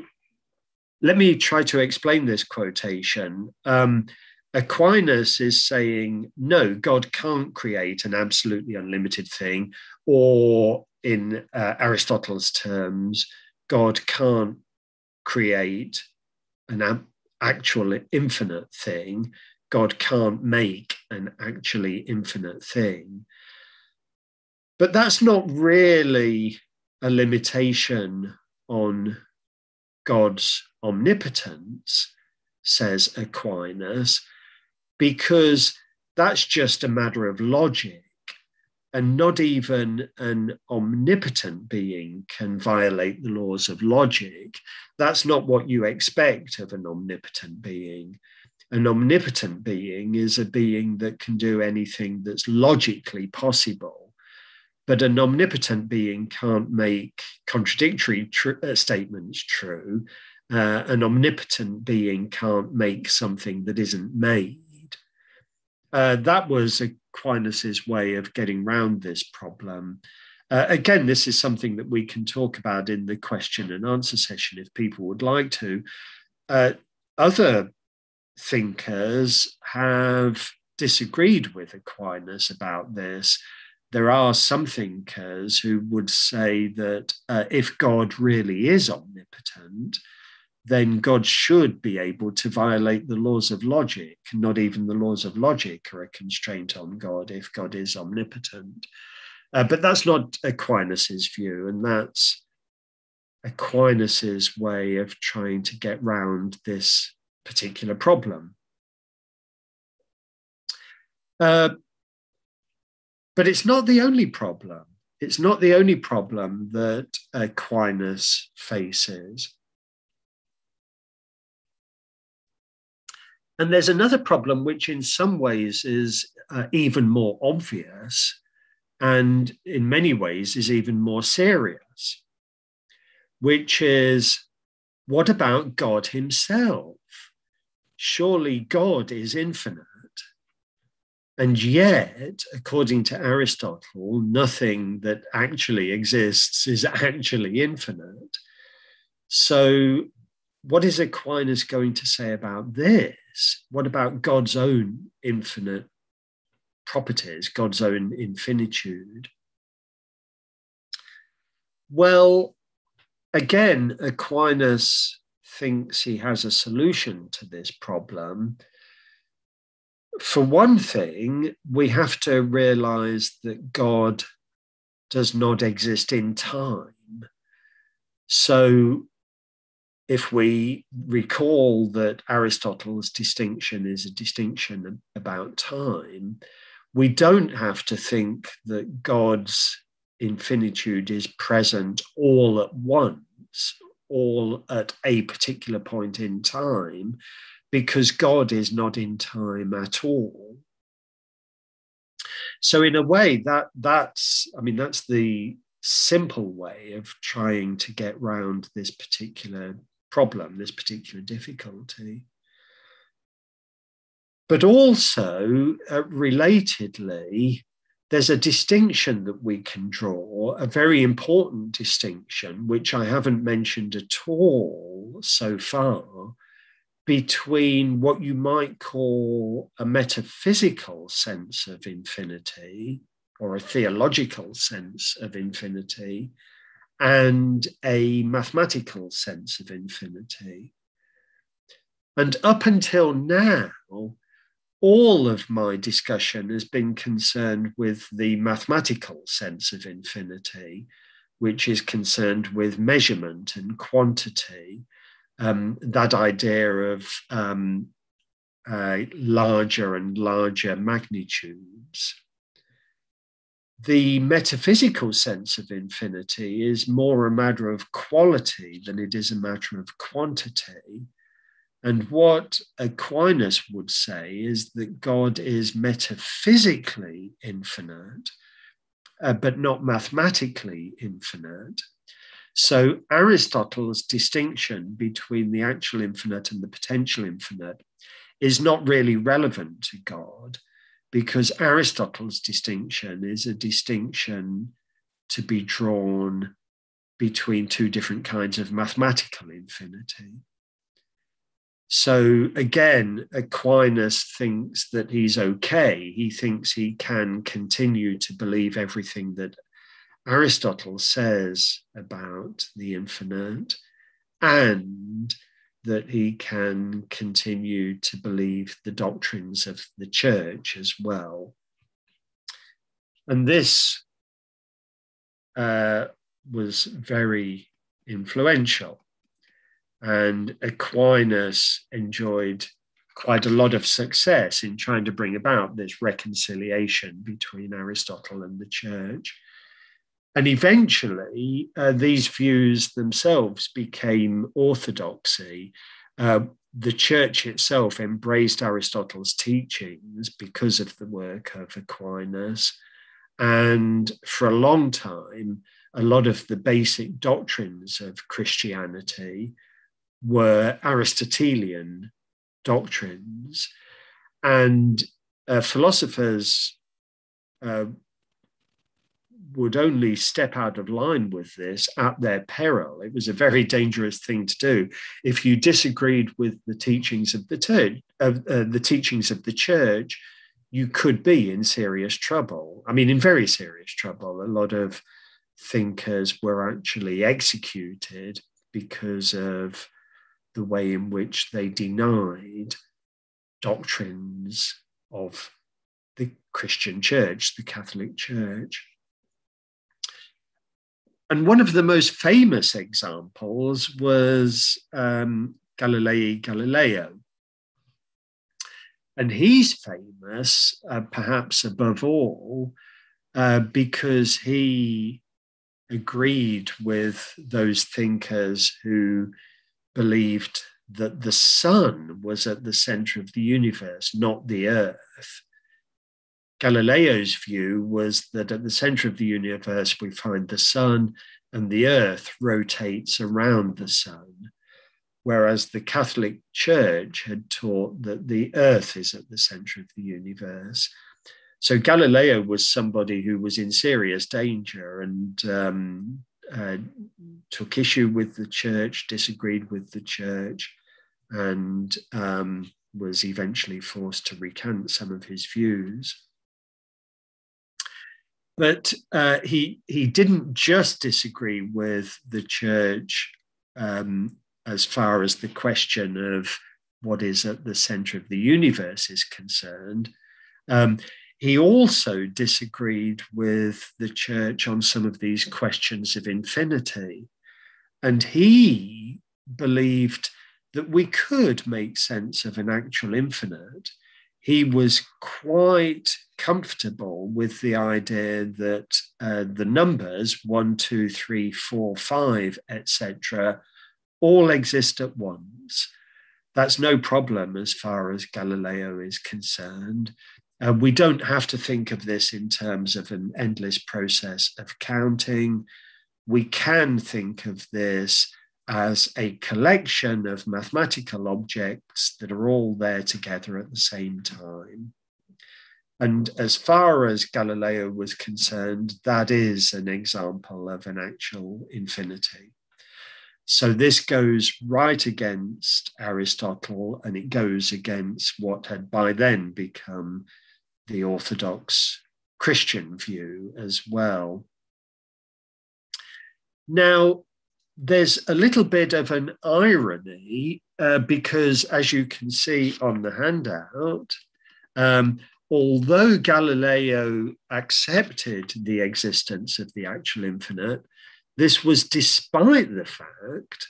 let me try to explain this quotation. Um, Aquinas is saying, no, God can't create an absolutely unlimited thing, or in uh, Aristotle's terms, God can't create an actual infinite thing. God can't make an actually infinite thing. But that's not really a limitation on God's omnipotence, says Aquinas, because that's just a matter of logic. And not even an omnipotent being can violate the laws of logic. That's not what you expect of an omnipotent being. An omnipotent being is a being that can do anything that's logically possible. But an omnipotent being can't make contradictory tr- uh, statements true. Uh, an omnipotent being can't make something that isn't made. Uh, that was Aquinas's way of getting round this problem. Uh, again, this is something that we can talk about in the question and answer session if people would like to. Uh, other thinkers have disagreed with Aquinas about this. There are some thinkers who would say that uh, if God really is omnipotent, then God should be able to violate the laws of logic. Not even the laws of logic are a constraint on God if God is omnipotent. Uh, but that's not Aquinas's view, and that's Aquinas's way of trying to get round this particular problem. Uh, but it's not the only problem. It's not the only problem that Aquinas faces. And there's another problem, which in some ways is uh, even more obvious, and in many ways is even more serious, which is what about God Himself? Surely God is infinite. And yet, according to Aristotle, nothing that actually exists is actually infinite. So, what is Aquinas going to say about this? What about God's own infinite properties, God's own infinitude? Well, again, Aquinas thinks he has a solution to this problem. For one thing, we have to realize that God does not exist in time. So if we recall that Aristotle's distinction is a distinction about time, we don't have to think that God's infinitude is present all at once, all at a particular point in time, because God is not in time at all. So in a way, that that's I mean that's the simple way of trying to get round this particular problem, this particular difficulty. But also, uh, relatedly, there's a distinction that we can draw, a very important distinction, which I haven't mentioned at all so far, between what you might call a metaphysical sense of infinity or a theological sense of infinity and a mathematical sense of infinity. And up until now, all of my discussion has been concerned with the mathematical sense of infinity, which is concerned with measurement and quantity. Um, that idea of um, uh, larger and larger magnitudes. The metaphysical sense of infinity is more a matter of quality than it is a matter of quantity. And what Aquinas would say is that God is metaphysically infinite, uh, but not mathematically infinite. So Aristotle's distinction between the actual infinite and the potential infinite is not really relevant to God because Aristotle's distinction is a distinction to be drawn between two different kinds of mathematical infinity. So again, Aquinas thinks that he's okay. He thinks he can continue to believe everything that Aristotle says about the infinite and that he can continue to believe the doctrines of the church as well. And this uh, was very influential. And Aquinas enjoyed quite a lot of success in trying to bring about this reconciliation between Aristotle and the church. And eventually, uh, these views themselves became orthodoxy. Uh, the church itself embraced Aristotle's teachings because of the work of Aquinas. And for a long time, a lot of the basic doctrines of Christianity were Aristotelian doctrines. And uh, philosophers uh, would only step out of line with this at their peril. It was a very dangerous thing to do. If you disagreed with the teachings of the church, of uh, the teachings of the church, you could be in serious trouble. I mean, in very serious trouble. A lot of thinkers were actually executed because of the way in which they denied doctrines of the Christian church, the Catholic Church. And one of the most famous examples was um, Galilei Galileo. And he's famous, uh, perhaps above all, uh, because he agreed with those thinkers who believed that the sun was at the center of the universe, not the earth. Galileo's view was that at the center of the universe we find the sun and the earth rotates around the sun, whereas the Catholic Church had taught that the earth is at the center of the universe. So Galileo was somebody who was in serious danger and um, uh, took issue with the church, disagreed with the church, and um, was eventually forced to recant some of his views. But uh, he he didn't just disagree with the church um, as far as the question of what is at the center of the universe is concerned. Um, he also disagreed with the church on some of these questions of infinity. And he believed that we could make sense of an actual infinite. He was quite comfortable with the idea that uh, the numbers one, two, three, four, five, etc., all exist at once. That's no problem as far as Galileo is concerned. Uh, we don't have to think of this in terms of an endless process of counting. We can think of this as a collection of mathematical objects that are all there together at the same time. And as far as Galileo was concerned, that is an example of an actual infinity. So this goes right against Aristotle and it goes against what had by then become the Orthodox Christian view as well. Now, there's a little bit of an irony uh, because, as you can see on the handout, um, although Galileo accepted the existence of the actual infinite, this was despite the fact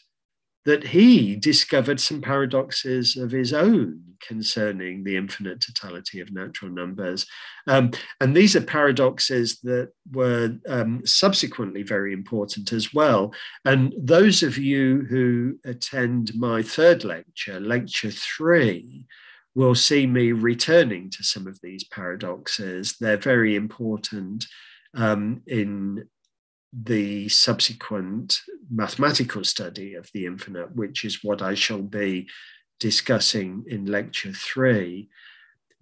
that he discovered some paradoxes of his own concerning the infinite totality of natural numbers. Um, and these are paradoxes that were um, subsequently very important as well. And those of you who attend my third lecture, lecture three, will see me returning to some of these paradoxes. They're very important um, in the subsequent mathematical study of the infinite, which is what I shall be discussing in lecture three.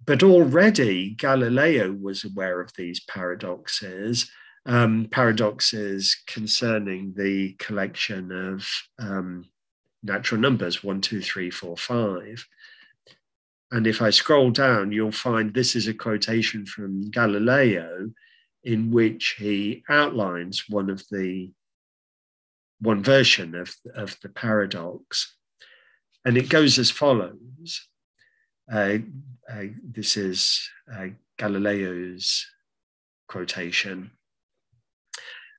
But already Galileo was aware of these paradoxes, um, paradoxes concerning the collection of um, natural numbers one, two, three, four, five. And if I scroll down, you'll find this is a quotation from Galileo in which he outlines one of the one version of, of the paradox. And it goes as follows. Uh, uh, this is uh, Galileo's quotation.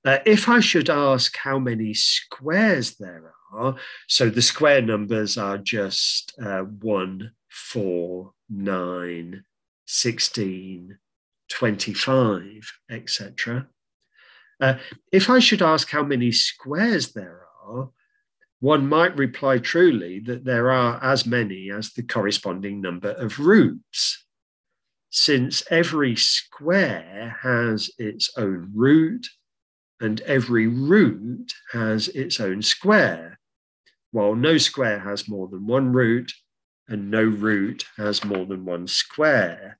Uh, if I should ask how many squares there are, so the square numbers are just uh, 1, 4, 9, 16, 25, etc. Uh, if I should ask how many squares there are, one might reply truly that there are as many as the corresponding number of roots, since every square has its own root and every root has its own square, while no square has more than one root and no root has more than one square.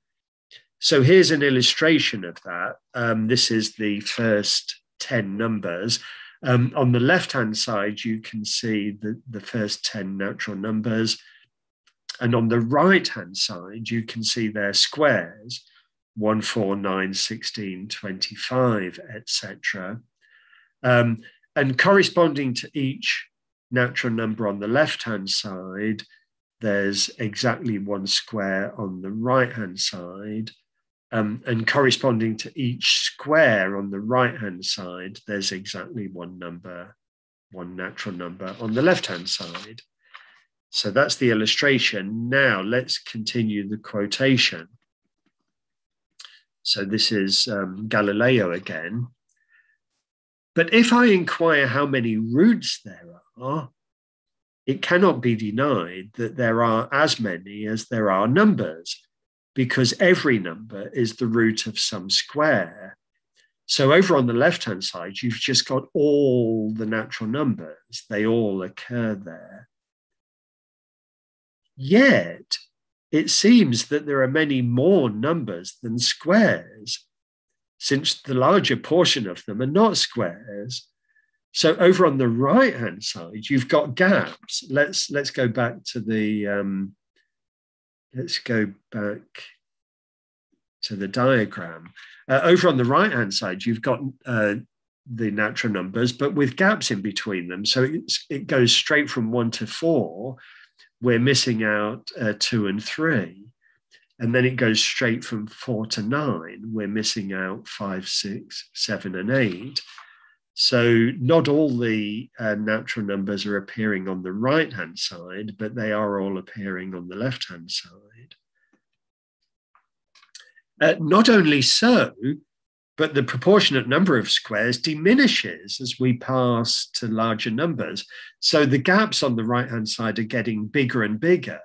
So here's an illustration of that. Um, this is the first 10 numbers. Um, on the left hand side, you can see the, the first 10 natural numbers. And on the right hand side, you can see their squares 1, 4, 9, 16, 25, etc. Um, and corresponding to each natural number on the left hand side, there's exactly one square on the right hand side um, and corresponding to each square on the right hand side, there's exactly one number, one natural number on the left hand side. So that's the illustration. Now let's continue the quotation. So this is um, Galileo again. But if I inquire how many roots there are, it cannot be denied that there are as many as there are numbers because every number is the root of some square. So over on the left hand side, you've just got all the natural numbers, they all occur there. Yet, it seems that there are many more numbers than squares, since the larger portion of them are not squares. So over on the right hand side, you've got gaps. Let's let's go back to the um, let's go back to the diagram. Uh, over on the right hand side, you've got uh, the natural numbers, but with gaps in between them. So it goes straight from one to four. We're missing out uh, two and three. And then it goes straight from four to nine. We're missing out five, six, seven, and eight. So not all the uh, natural numbers are appearing on the right hand side, but they are all appearing on the left hand side. Uh, not only so, but the proportionate number of squares diminishes as we pass to larger numbers. So the gaps on the right hand side are getting bigger and bigger.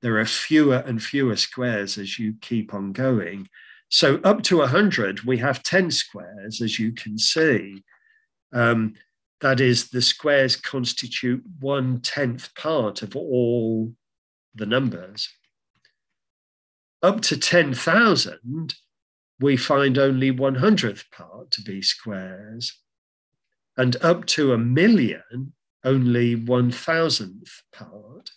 There are fewer and fewer squares as you keep on going. So up to 100, we have 10 squares, as you can see. Um, that is, the squares constitute one tenth part of all the numbers. Up to 10,000, we find only one hundredth part to be squares. And up to a million, only one thousandth part.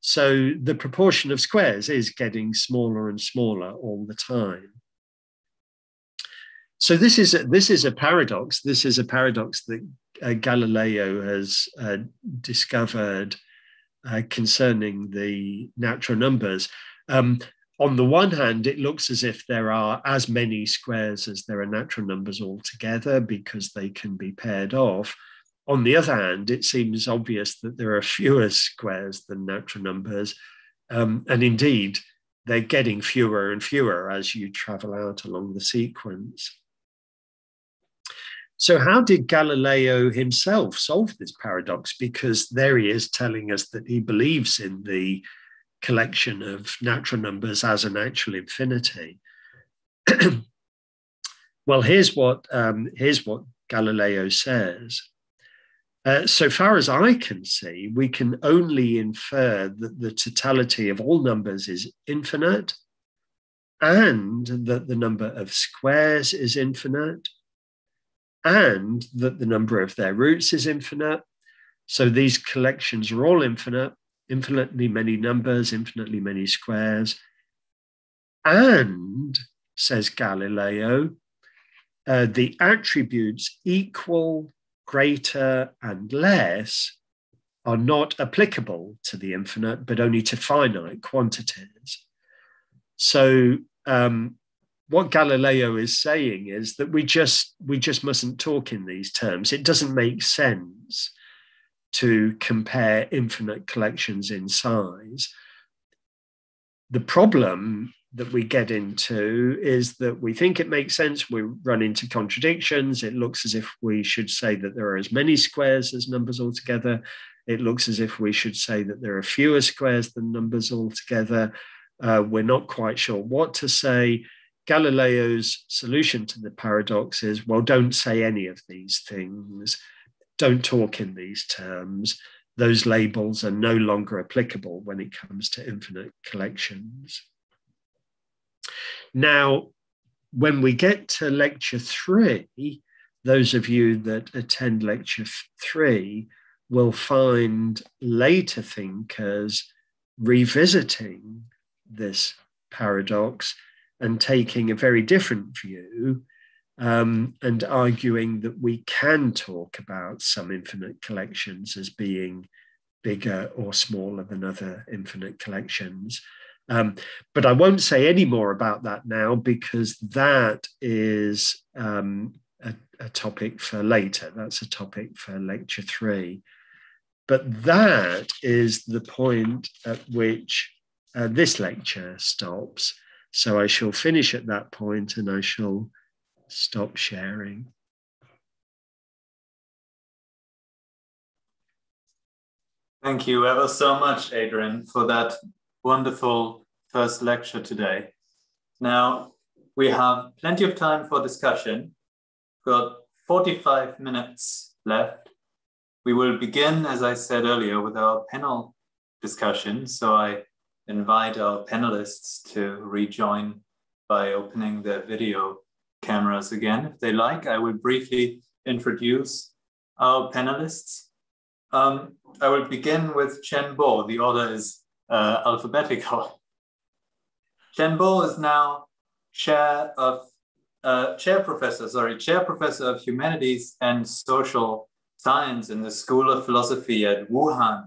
So the proportion of squares is getting smaller and smaller all the time. So this is a, this is a paradox. This is a paradox that uh, Galileo has uh, discovered uh, concerning the natural numbers. Um, on the one hand, it looks as if there are as many squares as there are natural numbers altogether because they can be paired off. On the other hand, it seems obvious that there are fewer squares than natural numbers. Um, and indeed, they're getting fewer and fewer as you travel out along the sequence. So, how did Galileo himself solve this paradox? Because there he is telling us that he believes in the collection of natural numbers as an actual infinity. [clears throat] well, here's what um, here's what Galileo says. Uh, so far as I can see, we can only infer that the totality of all numbers is infinite and that the number of squares is infinite and that the number of their roots is infinite. So these collections are all infinite, infinitely many numbers, infinitely many squares. And, says Galileo, uh, the attributes equal, greater, and less are not applicable to the infinite, but only to finite quantities. So um, what Galileo is saying is that we just we just mustn't talk in these terms. It doesn't make sense to compare infinite collections in size. The problem that we get into is that we think it makes sense. We run into contradictions. It looks as if we should say that there are as many squares as numbers altogether. It looks as if we should say that there are fewer squares than numbers altogether. Uh, we're not quite sure what to say. Galileo's solution to the paradox is well, don't say any of these things, don't talk in these terms. Those labels are no longer applicable when it comes to infinite collections. Now, when we get to lecture three, those of you that attend lecture three will find later thinkers revisiting this paradox and taking a very different view um, and arguing that we can talk about some infinite collections as being bigger or smaller than other infinite collections. Um, but I won't say any more about that now because that is um, a, a topic for later. That's a topic for lecture three. But that is the point at which uh, this lecture stops. So I shall finish at that point and I shall stop sharing. Thank you ever so much, Adrian, for that wonderful first lecture today. Now, we have plenty of time for discussion. We've got 45 minutes left. We will begin, as I said earlier, with our panel discussion. So I invite our panelists to rejoin by opening their video cameras again. If they like, I will briefly introduce our panelists. Um, I will begin with Chen Bo. The order is uh, alphabetical. [laughs] Chen Bo is now chair of uh, chair professor, sorry, chair professor of humanities and social science in the School of Philosophy at Wuhan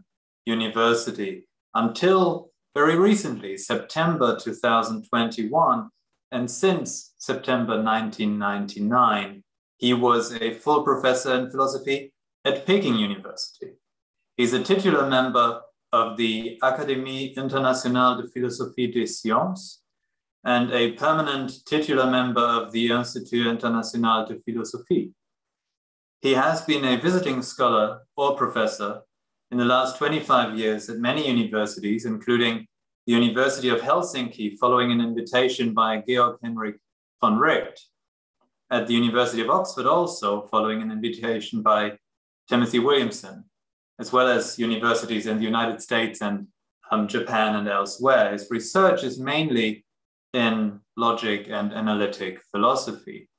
University until very recently, September 2021, and since September 1999, he was a full professor in philosophy at Peking University. He's a titular member of the Académie Internationale de Philosophie des Sciences and a permanent titular member of the Institut International de Philosophie. He has been a visiting scholar or professor in the last 25 years at many universities, including the University of Helsinki, following an invitation by Georg Henrik von Wright, at the University of Oxford, also following an invitation by Timothy Williamson, as well as universities in the United States and um, Japan and elsewhere. His research is mainly in logic and analytic philosophy.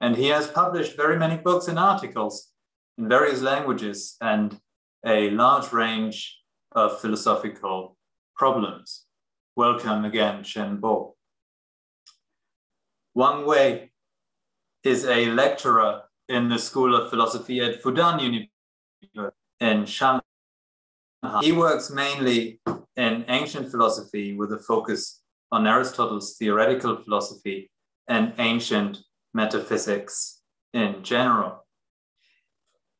And he has published very many books and articles in various languages and a large range of philosophical problems. Welcome again, Chen Bo. Wang Wei is a lecturer in the School of Philosophy at Fudan University in Shanghai. He works mainly in ancient philosophy with a focus on Aristotle's theoretical philosophy and ancient metaphysics in general.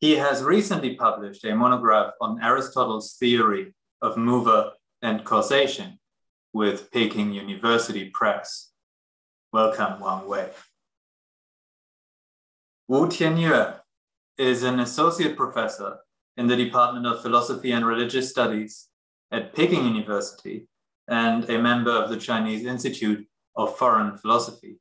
He has recently published a monograph on Aristotle's theory of mover and causation with Peking University Press. Welcome, Wang Wei. Wu Tianyue is an associate professor in the Department of Philosophy and Religious Studies at Peking University and a member of the Chinese Institute of Foreign Philosophy.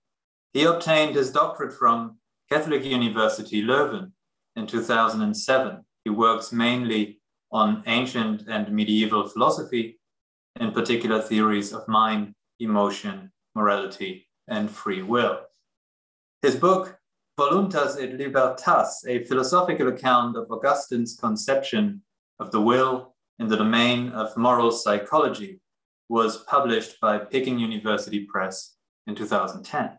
He obtained his doctorate from Catholic University Leuven in 2007. He works mainly on ancient and medieval philosophy, in particular theories of mind, emotion, morality, and free will. His book, Voluntas et Libertas, a philosophical account of Augustine's conception of the will in the domain of moral psychology, was published by Peking University Press in 2010.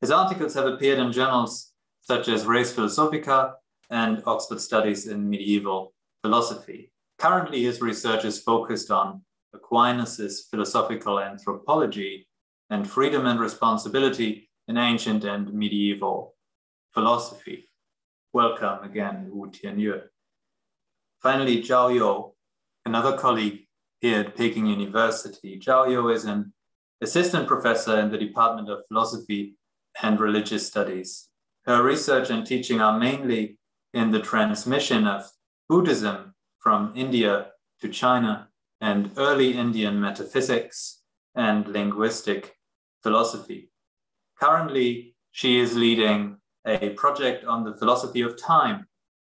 His articles have appeared in journals such as Res Philosophica and Oxford Studies in Medieval Philosophy. Currently, his research is focused on Aquinas' philosophical anthropology and freedom and responsibility in ancient and medieval philosophy. Welcome again, Wu Tianyue. Finally, Zhao You, another colleague here at Peking University. Zhao You is an assistant professor in the Department of Philosophy and Religious Studies. Her research and teaching are mainly in the transmission of Buddhism from India to China and early Indian metaphysics and linguistic philosophy. Currently, she is leading a project on the philosophy of time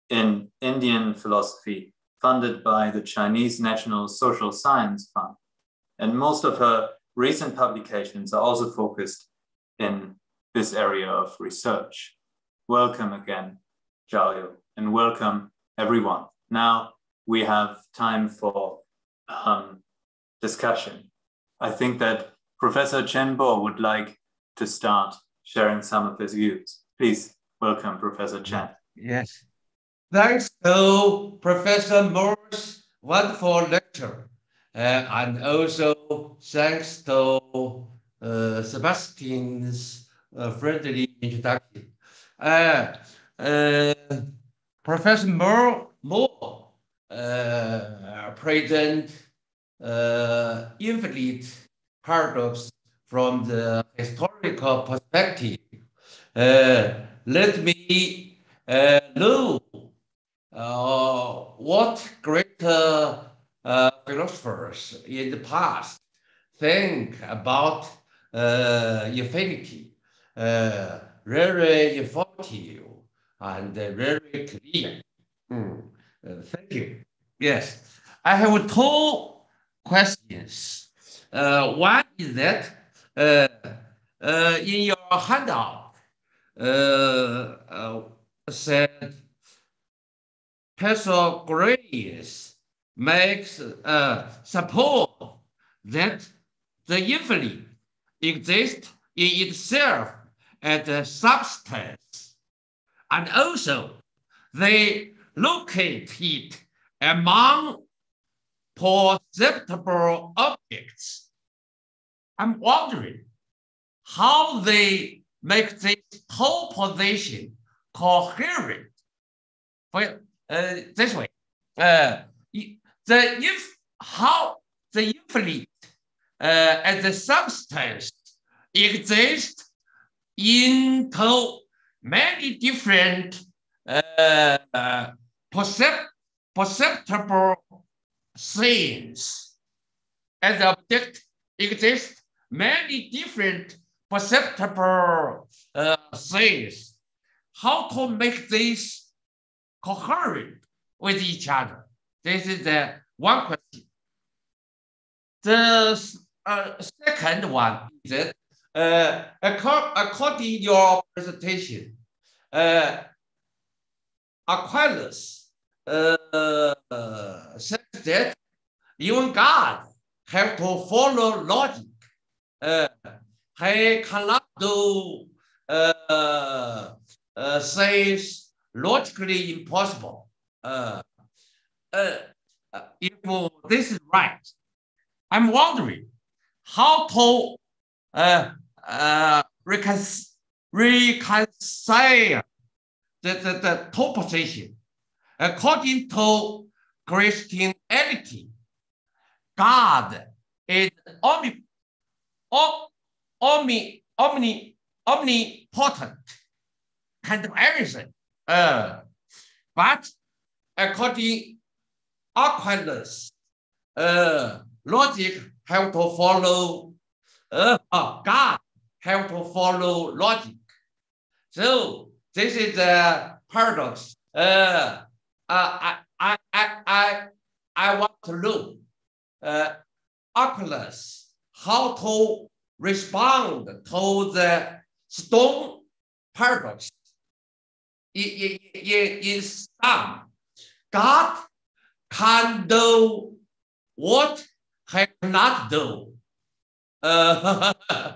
in Indian philosophy funded by the Chinese National Social Science Fund. And most of her recent publications are also focused in this area of research. Welcome again, Zhao You, and welcome everyone. Now we have time for um, discussion. I think that Professor Chen Bo would like to start sharing some of his views. Please welcome Professor Chen. Yes. Thanks to Professor Moore's wonderful lecture. Uh, and also thanks to uh, Sebastian's uh, friendly introduction. Uh, uh, Professor Moore, Moore uh, present uh, infinite paradox from the historical perspective. Uh, let me uh, know uh, what great uh, philosophers in the past think about uh, infinity, uh, very informative and very clear. Mm. Uh, thank you. Yes, I have two questions. Uh, one is that uh, uh, in your handout, uh, uh, said Pythagoras makes uh, support that the infinite exists in itself as a substance, and also they locate it among perceptible objects. I'm wondering how they make this whole position coherent. For uh, this way, uh, the if how the infinite uh, as a substance exists into many different uh, percept, perceptible things. As object exists many different perceptible uh, things. How to make this coherent with each other? This is the one question. The uh, second one is that uh, according your presentation, uh, Aquinas uh, says that even God have to follow logic. Uh, he cannot do uh, uh, says logically impossible. Uh, uh, if this is right, I'm wondering how to uh, uh, reconcile the, the, the two position. according to Christianity, God is omni, omni, omni, omnipotent, can do everything. Uh, but according Aquinas, uh, logic have to follow, uh, God have to follow logic. So this is a paradox. Uh, uh, I, I, I, I want to know uh, Oculus how to respond to the stone paradox. In, in, in some, God can do what he cannot do. That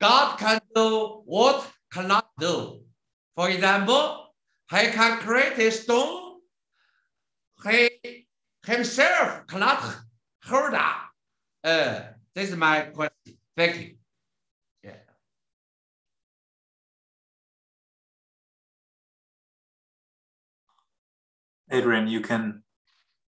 God can do what cannot do. For example, he can create a stone. He himself cannot hold up. Uh, this is my question. Thank you. Adrian, you can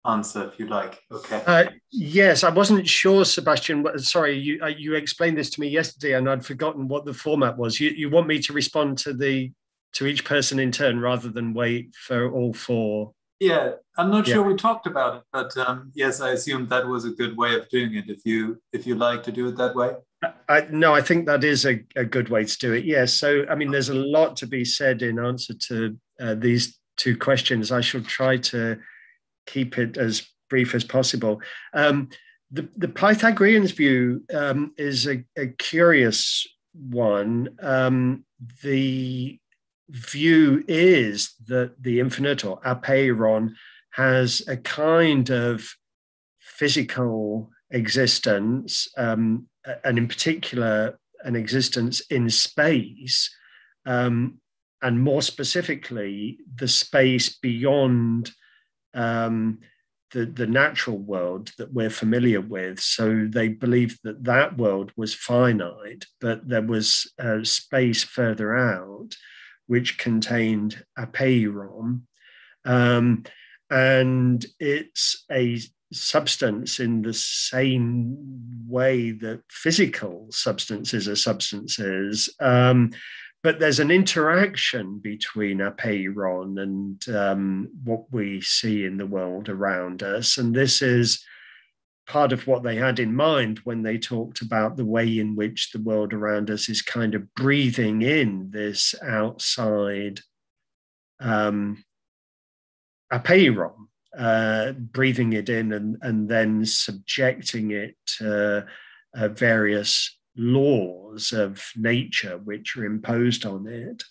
answer if you like. Okay. Uh, yes, I wasn't sure, Sebastian. Sorry, you uh, you explained this to me yesterday, and I'd forgotten what the format was. You you want me to respond to the to each person in turn rather than wait for all four. Yeah, I'm not yeah. sure we talked about it, but um, yes, I assume that was a good way of doing it. If you if you like to do it that way. I, no, I think that is a, a good way to do it. Yes. So, I mean, there's a lot to be said in answer to uh, these two questions. I shall try to keep it as brief as possible. Um, the, the Pythagorean's view um, is a, a, curious one. Um, the view is that the infinite or apeiron has a kind of physical existence, um, and in particular, an existence in space, um, and more specifically, the space beyond um, the, the natural world that we're familiar with. So they believed that that world was finite, but there was a space further out which contained a apeiron. Um, and it's a substance in the same way that physical substances are substances. Um, but there's an interaction between apeiron and um, what we see in the world around us. And this is part of what they had in mind when they talked about the way in which the world around us is kind of breathing in this outside um, apeiron, uh, breathing it in and, and then subjecting it to uh, various laws of nature which are imposed on it.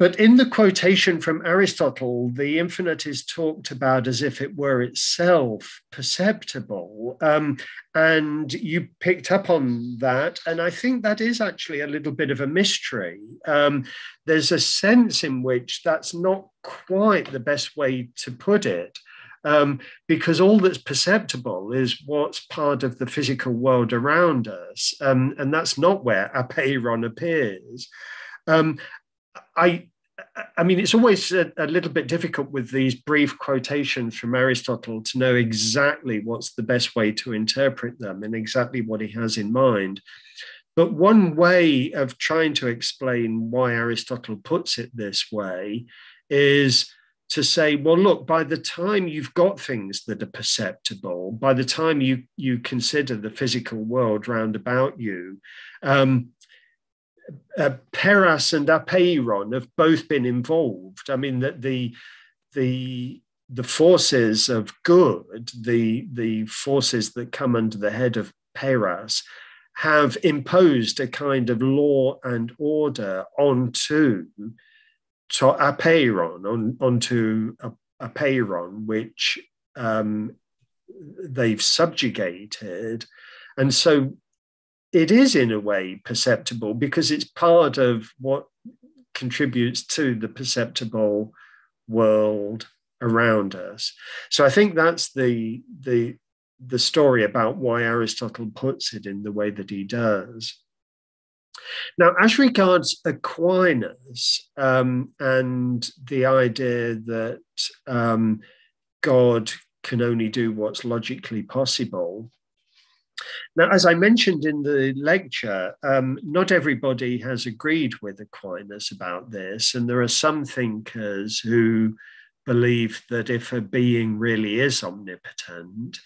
But in the quotation from Aristotle, the infinite is talked about as if it were itself perceptible. Um, and you picked up on that. And I think that is actually a little bit of a mystery. Um, there's a sense in which that's not quite the best way to put it um, because all that's perceptible is what's part of the physical world around us, um, and that's not where [laughs] apeiron appears. Um, I, I mean, it's always a, a, little bit difficult with these brief quotations from Aristotle to know exactly what's the best way to interpret them and exactly what he has in mind. But one way of trying to explain why Aristotle puts it this way is to say, well, look, by the time you've got things that are perceptible, by the time you you consider the physical world round about you, um, uh, Peras and Apeiron have both been involved. I mean, that the the the forces of good, the the forces that come under the head of Peras, have imposed a kind of law and order onto to apeiron on, onto a, apeiron, which um, they've subjugated. And so it is, in a way, perceptible because it's part of what contributes to the perceptible world around us. So I think that's the, the, the story about why Aristotle puts it in the way that he does. Now, as regards Aquinas um, and the idea that um, God can only do what's logically possible, now, as I mentioned in the lecture, um, not everybody has agreed with Aquinas about this, and there are some thinkers who believe that if a being really is omnipotent,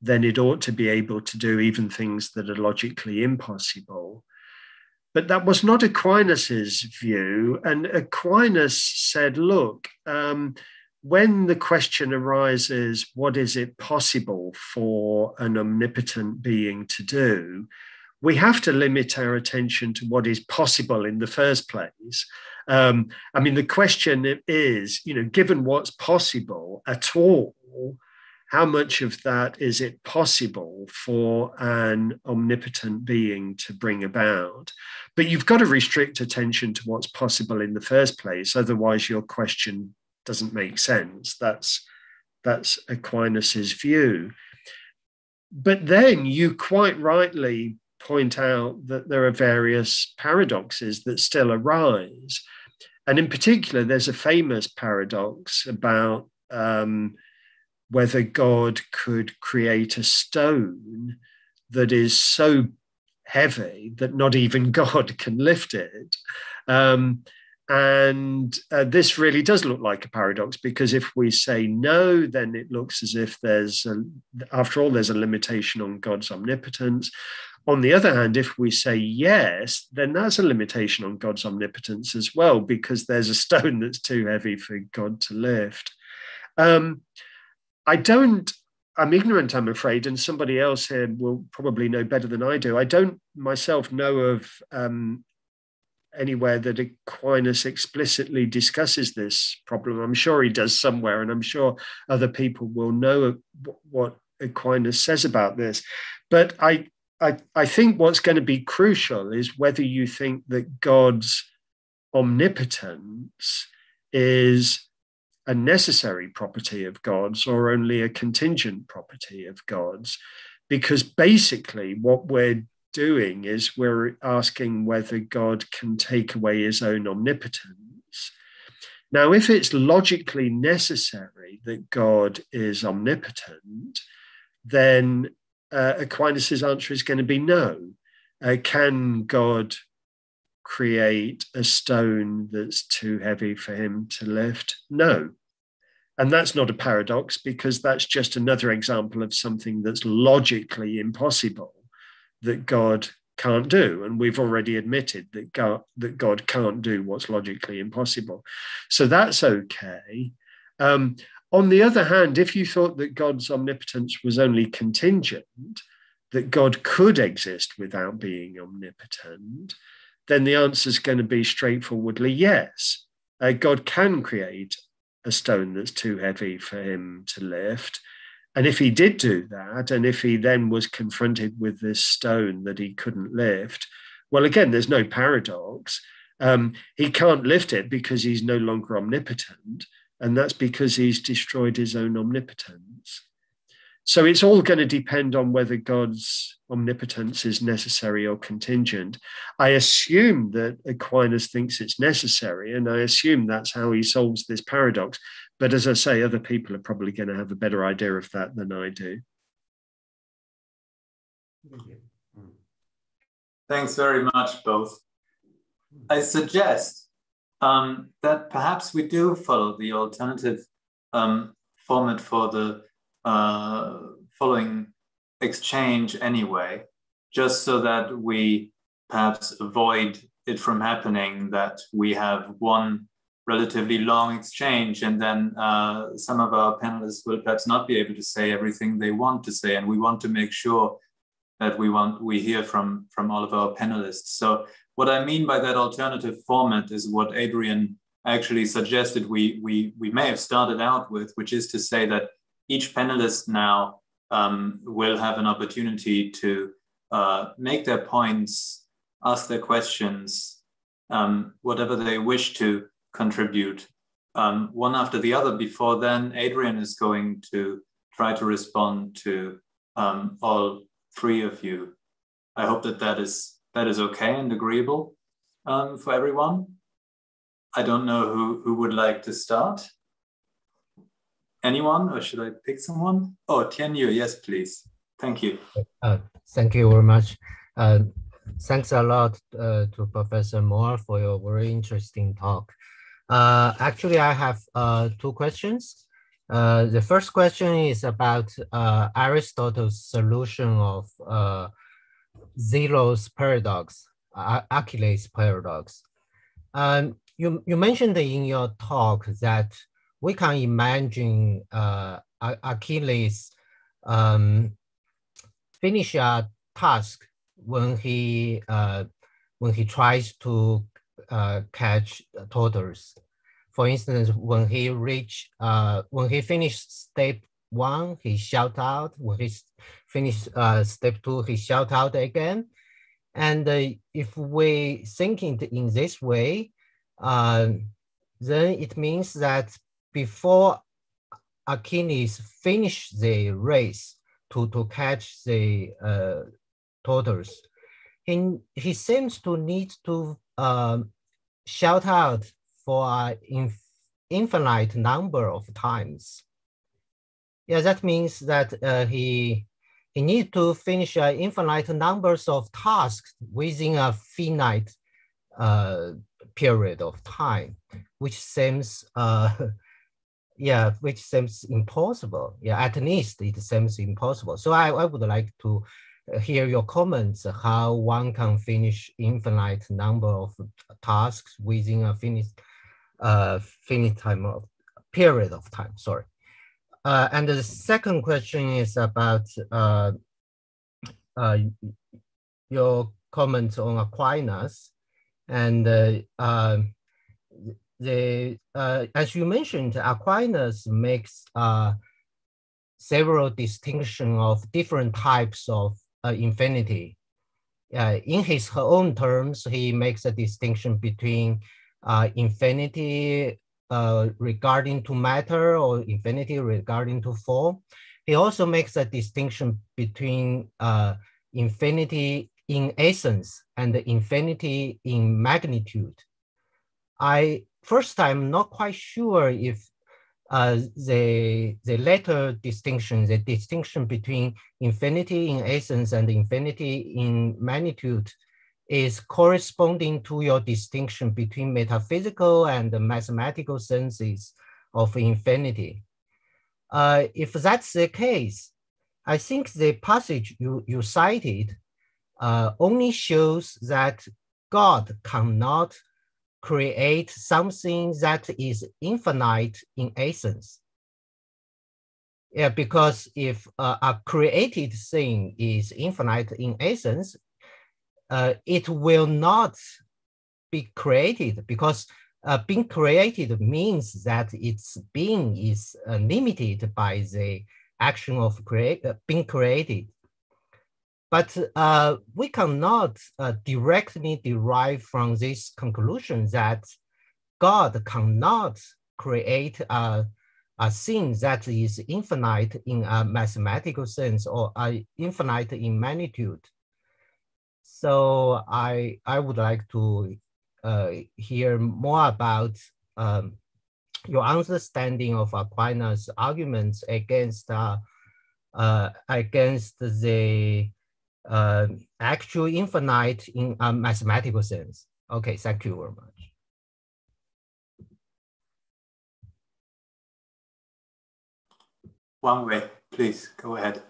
then it ought to be able to do even things that are logically impossible. But that was not Aquinas's view. And Aquinas said, look, um, when the question arises, what is it possible for an omnipotent being to do? We have to limit our attention to what is possible in the first place. Um, I mean, the question is, you know, given what's possible at all, how much of that is it possible for an omnipotent being to bring about? But you've got to restrict attention to what's possible in the first place, otherwise your question doesn't make sense. That's that's Aquinas's view. But then you quite rightly point out that there are various paradoxes that still arise. And in particular, there's a famous paradox about um, whether God could create a stone that is so heavy that not even [laughs] God can lift it. Um, and uh, this really does look like a paradox because if we say no, then it looks as if there's, a, after all, there's a limitation on God's omnipotence. On the other hand, if we say yes, then that's a limitation on God's omnipotence as well, because there's a stone [laughs] that's too heavy for God to lift. Um, I don't, I'm ignorant, I'm afraid, and somebody else here will probably know better than I do. I don't myself know of um, anywhere that Aquinas explicitly discusses this problem. I'm sure he does somewhere, and I'm sure other people will know what Aquinas says about this. But I, I, I think what's going to be crucial is whether you think that God's omnipotence is a necessary property of God's or only a contingent property of God's. Because basically, what we're doing is we're asking whether God can take away his own omnipotence. Now, if it's logically necessary that God is omnipotent, then uh, Aquinas' answer is going to be no. Uh, can God create a stone that's too heavy for him to lift? No. And that's not a paradox because that's just another example of something that's logically impossible that God can't do. And we've already admitted that God, that God can't do what's logically impossible. So that's okay. Um, on the other hand, if you thought that God's omnipotence was only contingent, that God could exist without being omnipotent, then the answer is going to be straightforwardly yes. Uh, God can create a stone that's too heavy for him to lift. And if he did do that, and if he then was confronted with this stone that he couldn't lift, well, again, there's no paradox. Um, he can't lift it because he's no longer omnipotent. And that's because he's destroyed his own omnipotence. So it's all going to depend on whether God's omnipotence is necessary or contingent. I assume that Aquinas thinks it's necessary, and I assume that's how he solves this paradox. But as I say, other people are probably going to have a better idea of that than I do. Thanks very much, both. I suggest um, that perhaps we do follow the alternative um, format for the uh, following exchange anyway, just so that we perhaps avoid it from happening that we have one relatively long exchange and then uh, some of our panelists will perhaps not be able to say everything they want to say. And we want to make sure that we want we hear from from all of our panelists. So what i mean by that alternative format is what adrian actually suggested we we we may have started out with which is to say that each panelist now um, will have an opportunity to uh, make their points, ask their questions, um, whatever they wish to contribute, um, one after the other. Before then, Adrian is going to try to respond to um, all three of you. I hope that that is that is okay and agreeable um, for everyone. I don't know who, who would like to start. Anyone, or should I pick someone? Oh, Tianyue, yes, please. Thank you. Uh, thank you very much. Uh, thanks a lot uh, to Professor Moore for your very interesting talk. Uh, actually, I have uh, two questions. Uh, the first question is about Aristotle's solution of Zeno's paradox, Achilles paradox. Um, you, you mentioned in your talk that we can imagine uh, Achilles um, finish a task when he uh, when he tries to uh, catch turtles. For instance, when he reach uh, when he finished step one, he shout out. When he finish uh, step two, he shout out again. And uh, if we think it in this way, uh, then it means that before Achilles finish the race to, to catch the uh, turtles, he, he seems to need to um, shout out for an inf infinite number of times. Yeah, that means that uh, he he needs to finish uh, infinite numbers of tasks within a finite uh, period of time, which seems, uh, [laughs] yeah, which seems impossible. Yeah, at least it seems impossible. So I, I would like to hear your comments how one can finish infinite number of tasks within a finite, uh, finite time of period of time. Sorry. Uh, and the second question is about uh, uh, your comments on Aquinas. And uh, um, the, uh, as you mentioned, Aquinas makes uh, several distinction of different types of infinity. in his own terms, he makes a distinction between infinity uh, regarding to matter or infinity regarding to form. He also makes a distinction between uh, infinity in essence and infinity in magnitude. I first time not quite sure if uh, the the latter distinction, the distinction between infinity in essence and infinity in magnitude is corresponding to your distinction between metaphysical and mathematical senses of infinity. Uh, if that's the case, I think the passage you, you cited uh, only shows that God cannot create something that is infinite in essence. Yeah, because if uh, a created thing is infinite in essence, uh, it will not be created because uh, being created means that its being is uh, limited by the action of create, uh, being created. But uh, we cannot uh, directly derive from this conclusion that God cannot create a, a thing that is infinite in a mathematical sense or infinite in magnitude. So I, I would like to uh, hear more about um, your understanding of Aquinas' arguments against uh, uh, against the uh, actual infinite in a mathematical sense. Okay, thank you very much. One way, please go ahead.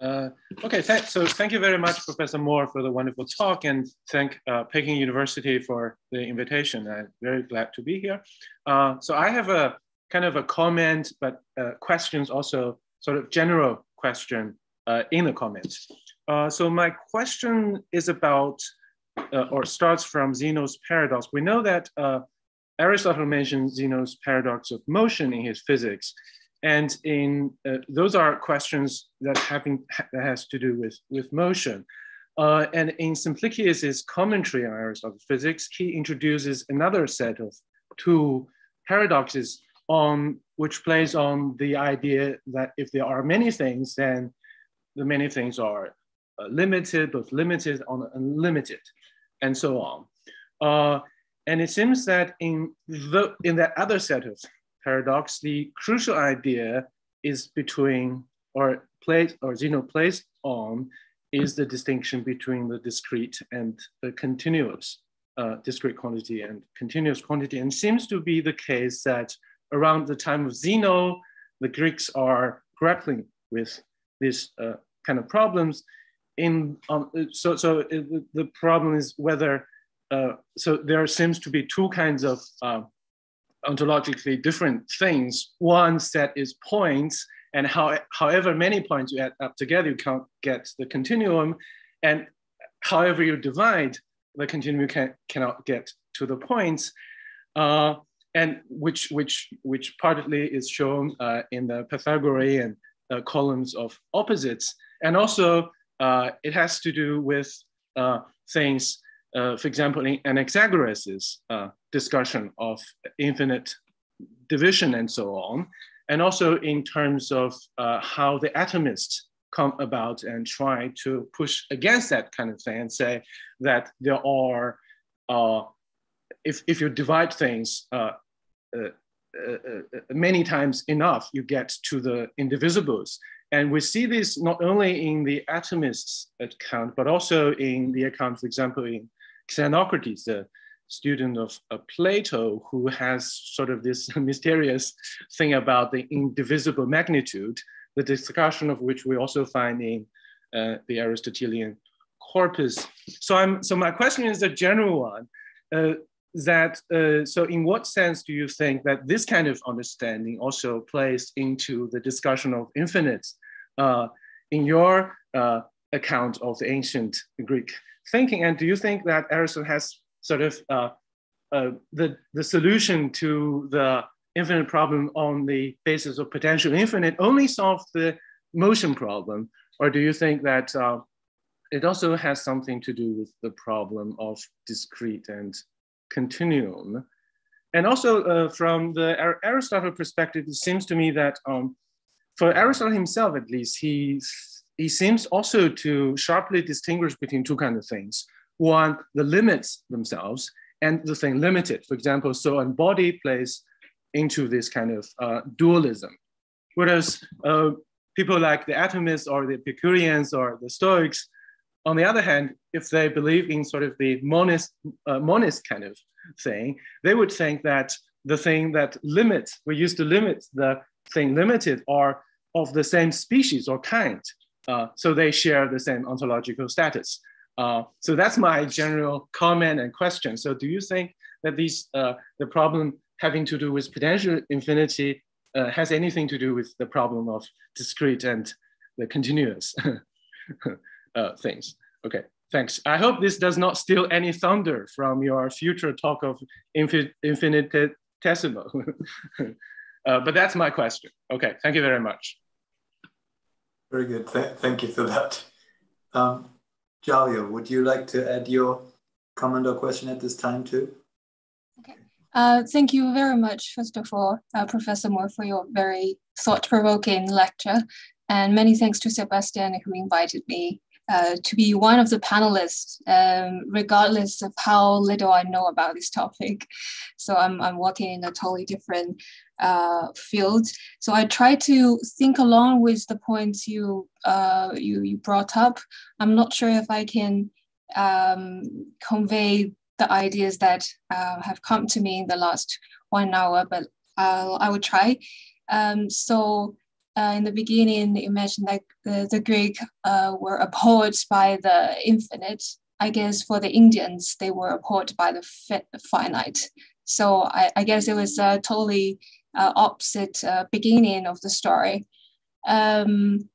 Uh, okay, th so thank you very much, Professor Moore, for the wonderful talk, and thank uh, Peking University for the invitation. I'm very glad to be here. Uh, so I have a kind of a comment, but uh, questions also sort of general question in the comments. Uh, so my question is about, or starts from Zeno's paradox. We know that Aristotle mentioned Zeno's paradox of motion in his physics, and in uh, those are questions that having that has to do with with motion. Uh, and in Simplicius's commentary on Aristotle's physics, he introduces another set of two paradoxes on which plays on the idea that if there are many things, then the many things are uh, limited, both limited on unlimited, and so on. Uh, and it seems that in the in that other set of paradox, the crucial idea is between or placed or Zeno placed on is the distinction between the discrete and the continuous uh, discrete quantity and continuous quantity. And seems to be the case that around the time of Zeno, the Greeks are grappling with these uh, kind of problems. In um, so so it, the problem is whether uh, so there seems to be two kinds of uh, ontologically different things. One set is points, and how, however many points you add up together, you can't get the continuum. And however you divide the continuum, you can, cannot get to the points. Uh, and which, which, which partly is shown uh, in the Pythagorean uh, columns of opposites. And also uh, it has to do with uh, things uh, for example, in Anaxagoras' uh, discussion of infinite division and so on, and also in terms of uh, how the atomists come about and try to push against that kind of thing and say that there are, uh, if, if you divide things uh, many times enough, you get to the indivisibles. And we see this not only in the atomists' account, but also in the account, for example, in Xenocrates, the student of, of Plato, who has sort of this [laughs] mysterious thing about the indivisible magnitude, the discussion of which we also find in uh, the Aristotelian corpus. So I'm so my question is a general one. Uh, that uh, so in what sense do you think that this kind of understanding also plays into the discussion of infinite uh, in your uh, account of the ancient Greek thinking. And do you think that Aristotle has sort of uh, uh, the, the solution to the infinite problem on the basis of potential infinite only solve the motion problem? Or do you think that uh, it also has something to do with the problem of discrete and continuum? And also uh, from the Aristotle perspective, it seems to me that um, for Aristotle himself, at least, he he seems also to sharply distinguish between two kinds of things. One, the limits themselves, and the thing limited. For example, so a body plays into this kind of uh, dualism. Whereas uh, people like the atomists or the Epicureans or the Stoics, on the other hand, if they believe in sort of the monist, uh, monist kind of thing, they would think that the thing that limits, we used to limit the thing limited are of the same species or kind. Uh, so they share the same ontological status. Uh, so that's my general comment and question. So do you think that these, uh, the problem having to do with potential infinity uh, has anything to do with the problem of discrete and the continuous [laughs] uh, things? Okay, thanks. I hope this does not steal any thunder from your future talk of infin infinitesimal. [laughs] but that's my question. Okay, thank you very much. Very good. Th thank you for that. Um, Zhao You, would you like to add your comment or question at this time too? Okay. Uh, thank you very much, first of all, uh, Professor Moore, for your very thought-provoking lecture. And many thanks to Sebastian who invited me uh, to be one of the panelists, um, regardless of how little I know about this topic. So I'm, I'm working in a totally different uh, field. So I try to think along with the points you, uh, you, you brought up. I'm not sure if I can um, convey the ideas that uh, have come to me in the last one hour, but I'll, I will try. Um, so uh, in the beginning, you mentioned that the, the Greek uh, were appalled by the infinite. I guess for the Indians, they were appalled by the fi- finite. So I, I, guess it was a totally uh, opposite uh, beginning of the story. Um,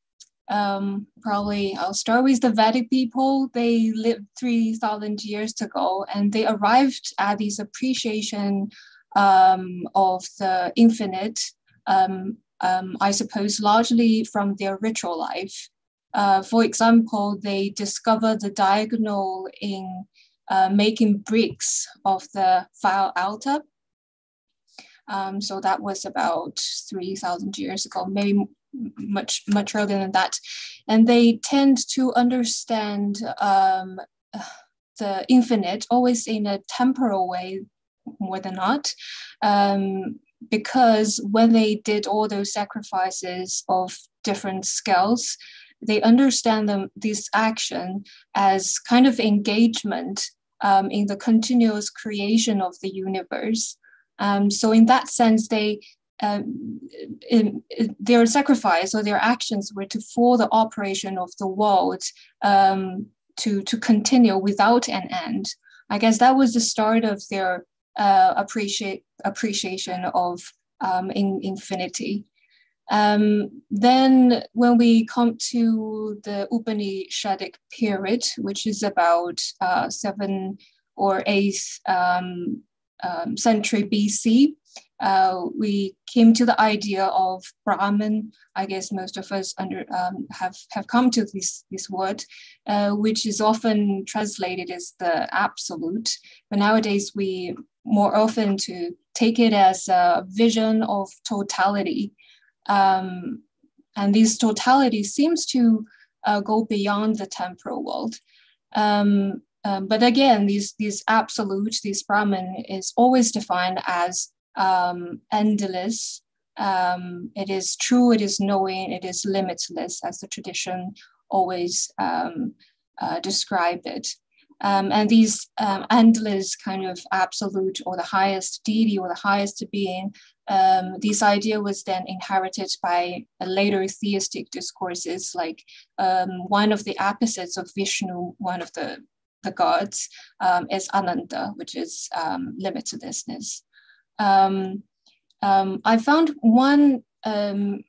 um, probably I'll start with the Vedic people. They lived 3,000 years ago and they arrived at this appreciation um, of the infinite um, um, I suppose, largely from their ritual life. Uh, for example, they discovered the diagonal in uh, making bricks of the fire altar. Um, so that was about 3,000 years ago, maybe much much earlier than that, and they tend to understand um, [sighs] the infinite always in a temporal way more than not. Um, because when they did all those sacrifices of different scales, they understand them this action as kind of engagement um, in the continuous creation of the universe. Um, so in that sense, they um, in, in their sacrifice or their actions were to for the operation of the world um, to to continue without an end. I guess that was the start of their uh, appreciate appreciation of um, in infinity. Um, then when we come to the Upanishadic period, which is about uh, seven or eighth um, um, century BC, uh, we came to the idea of Brahman. I guess most of us under um, have have come to this this word, uh, which is often translated as the absolute. But nowadays we more often to take it as a vision of totality. Um, and this totality seems to uh, go beyond the temporal world. Um, um, but again, this, this absolute, this Brahman is always defined as um, endless. Um, it is true, it is knowing, it is limitless, as the tradition always um, uh, describe it. Um, and these um, endless kind of absolute or the highest deity or the highest being, um, this idea was then inherited by later theistic discourses, like one of the opposites of Vishnu, one of the, the gods, um, is Ananta, which is um, limitlessness. I found one um,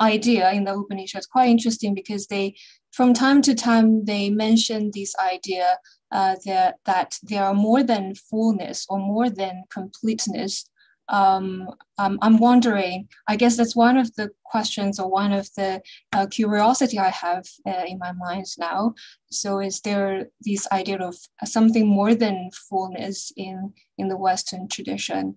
idea in the Upanishads quite interesting because they from time to time, they mention this idea uh, that, that there are more than fullness or more than completeness. Um, um, I'm wondering, I guess that's one of the questions or one of the uh, curiosity I have uh, in my mind now. So is there this idea of something more than fullness in, in the Western tradition?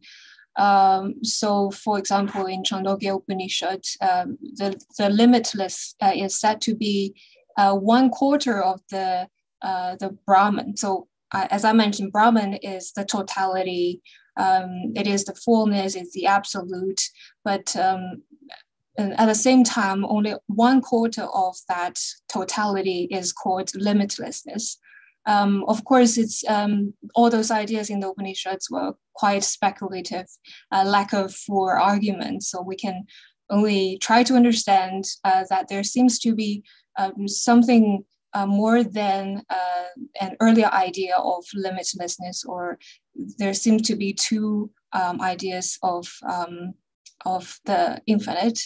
Um, so, for example, in Chandogya Upanishad, um, the, the limitless uh, is said to be uh, one quarter of the uh, the Brahman. So uh, as I mentioned, Brahman is the totality. Um, it is the fullness. It's the absolute. But um, at the same time, only one quarter of that totality is called limitlessness. Um, of course, it's um, all those ideas in the Upanishads were quite speculative, uh, lack of for argument. So we can only try to understand uh, that there seems to be um, something uh, more than uh, an earlier idea of limitlessness, or there seem to be two um, ideas of, um, of the infinite.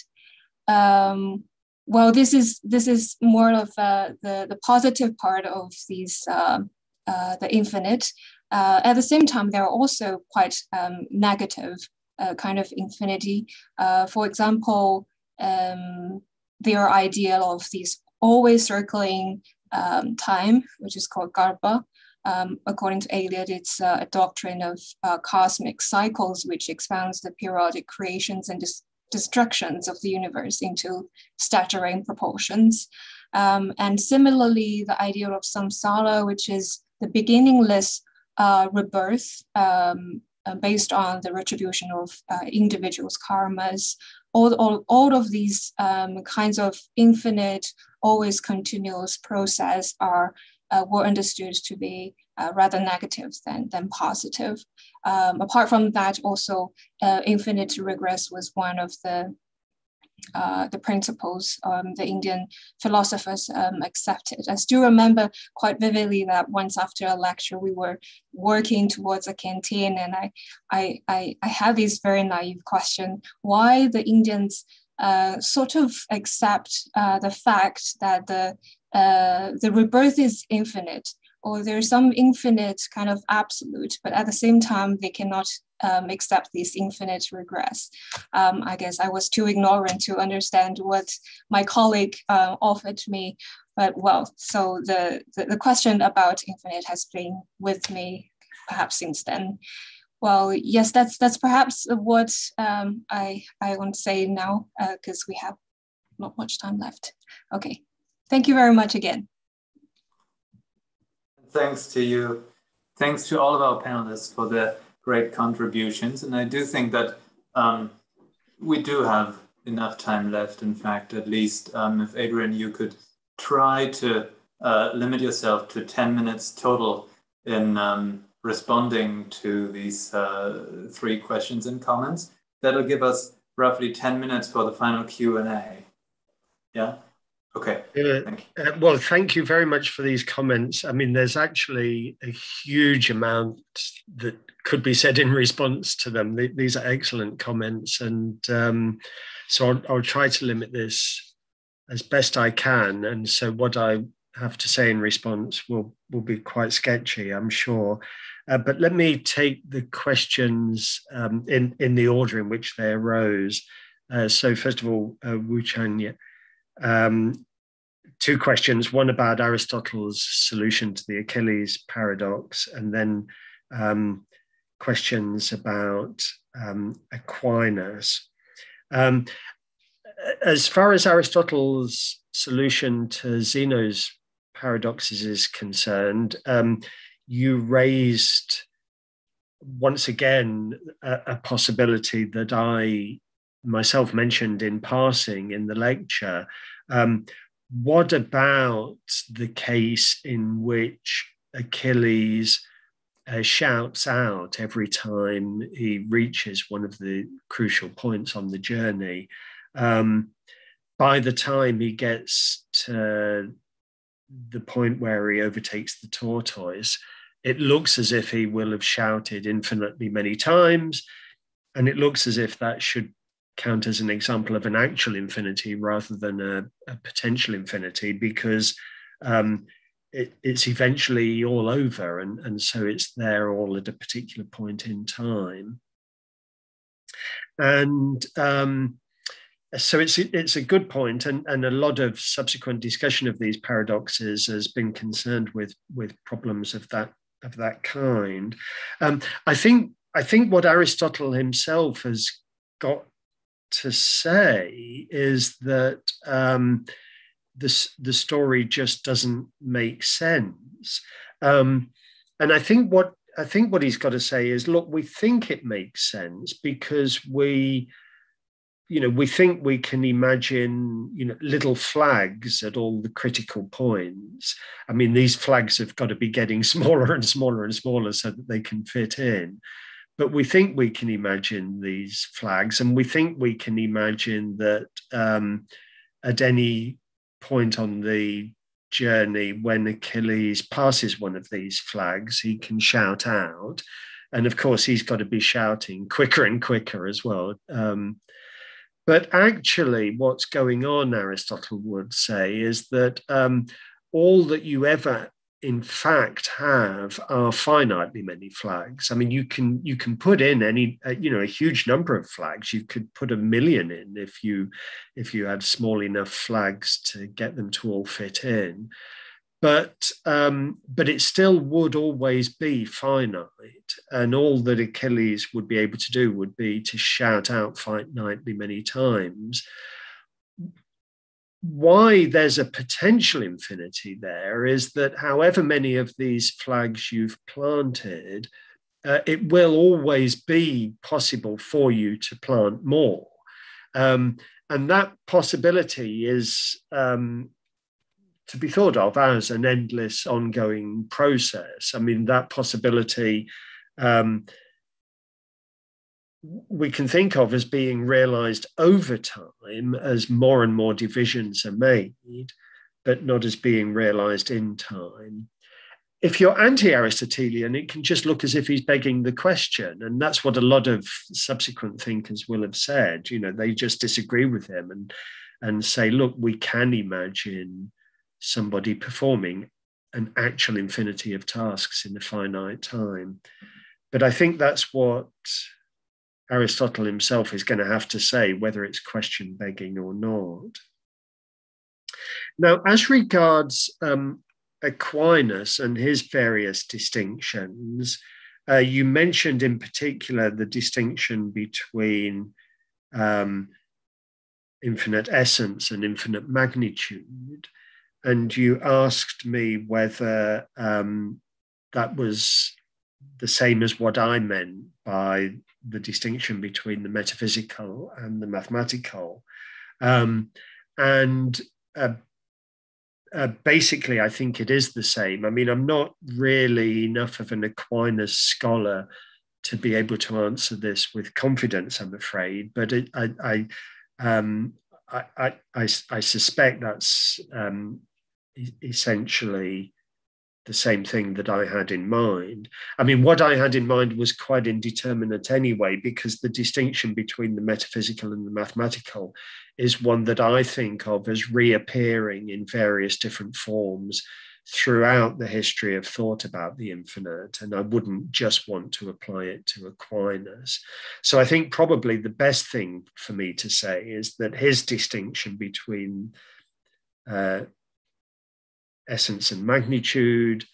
Um, well, this is this is more of uh, the the positive part of these uh, uh, the infinite. Uh, at the same time, there are also quite um, negative kind of infinity. for example, um, their ideal of these always circling time, which is called kalpa. Um, according to Eliot, it's uh, a doctrine of uh, cosmic cycles, which expounds the periodic creations and dis- destructions of the universe into staggering proportions. Um, and similarly, the idea of samsara, which is the beginningless uh, rebirth um, uh, based on the retribution of uh, individuals' karmas, all, all, all of these um, kinds of infinite, always continuous process are were understood to be uh, rather negative than, than positive. Um, apart from that, also uh, infinite regress was one of the uh, the principles um, the Indian philosophers um, accepted. I still remember quite vividly that once after a lecture, we were working towards a canteen, and I, I, I, I had this very naive question: Why the Indians uh, sort of accept uh, the fact that the uh, the rebirth is infinite, or there's some infinite kind of absolute, but at the same time they cannot um, accept this infinite regress. Um, I guess I was too ignorant to understand what my colleague uh, offered me. But well, so the, the, the question about infinite has been with me perhaps since then. well, yes, that's that's perhaps what um, I I want to say now because uh, we have not much time left. Okay, thank you very much again. Thanks to you. Thanks to all of our panelists for their great contributions. And I do think that um, we do have enough time left. In fact, at least um, if Adrian, you could try to uh, limit yourself to 10 minutes total in um, responding to these uh, three questions and comments. That'll give us roughly 10 minutes for the final Q&A. Yeah? Okay. Uh, thank uh, well, thank you very much for these comments. I mean, there's actually a huge amount that could be said in response to them. These are excellent comments. And um, so I'll, I'll try to limit this as best I can. And so what I have to say in response will, will be quite sketchy, I'm sure. Uh, but let me take the questions um, in, in the order in which they arose. Uh, so, first of all, uh, Wu Chang, um, two questions one about Aristotle's solution to the Achilles paradox, and then um, questions about um, Aquinas. Um, as far as Aristotle's solution to Zeno's paradoxes is concerned, um, you raised once again a, a, possibility that I myself mentioned in passing in the lecture. Um, what about the case in which Achilles uh, shouts out every time he reaches one of the crucial points on the journey? Um, by the time he gets to the point where he overtakes the tortoise, it looks as if he will have shouted infinitely many times. And it looks as if that should count as an example of an actual infinity rather than a, a potential infinity because um, it, it's eventually all over. And, and so it's there all at a particular point in time. And um, so it's it's a good point, and, and a lot of subsequent discussion of these paradoxes has been concerned with with problems of that of that kind. Um, I think I think what Aristotle himself has got to say is that um, this the story just doesn't make sense. Um, and I think what I think what he's got to say is, look, we think it makes sense because we you know we think we can imagine you know little flags at all the critical points i mean these flags have got to be getting [laughs] smaller and smaller and smaller so that they can fit in but we think we can imagine these flags and we think we can imagine that um, at any point on the journey when achilles passes one of these flags he can shout out. And of course he's got to be shouting quicker and quicker as well. Um, but actually, what's going on, Aristotle would say, is that um, all that you ever in fact have are finitely many flags i mean you can you can put in any uh, you know a huge number of flags you could put a million in if you if you had small enough flags to get them to all fit in but um, but it still would always be finite, and all that Achilles would be able to do would be to shout out finitely many times. Why there's a potential infinity there is that however many of these flags you've planted, uh, it will always be possible for you to plant more. Um, and that possibility is um, to be thought of as an endless ongoing process. I mean, that possibility um, we can think of as being realized over time as more and more divisions are made, but not as being realized in time. If you're anti Aristotelian, it can just look as if he's begging the question. And that's what a lot of subsequent thinkers will have said. You know, they just disagree with him and, and say, look, we can imagine somebody performing an actual infinity of tasks in a finite time. But I think that's what Aristotle himself is going to have to say, whether it's question begging or not. Now, as regards um, Aquinas and his various distinctions, Uh, you mentioned in particular the distinction between um, infinite essence and infinite magnitude. And you asked me whether um, that was the same as what I meant by the distinction between the metaphysical and the mathematical. Um, and uh, uh, basically, I think it is the same. I mean, I'm not really enough of an Aquinas scholar to be able to answer this with confidence, I'm afraid. But it, I, I, um, I, I, I, I, suspect that's um, essentially the same thing that I had in mind. I mean, what I had in mind was quite indeterminate anyway, because the distinction between the metaphysical and the mathematical is one that I think of as reappearing in various different forms throughout the history of thought about the infinite. And I wouldn't just want to apply it to Aquinas. So I think probably the best thing for me to say is that his distinction between uh, essence and magnitude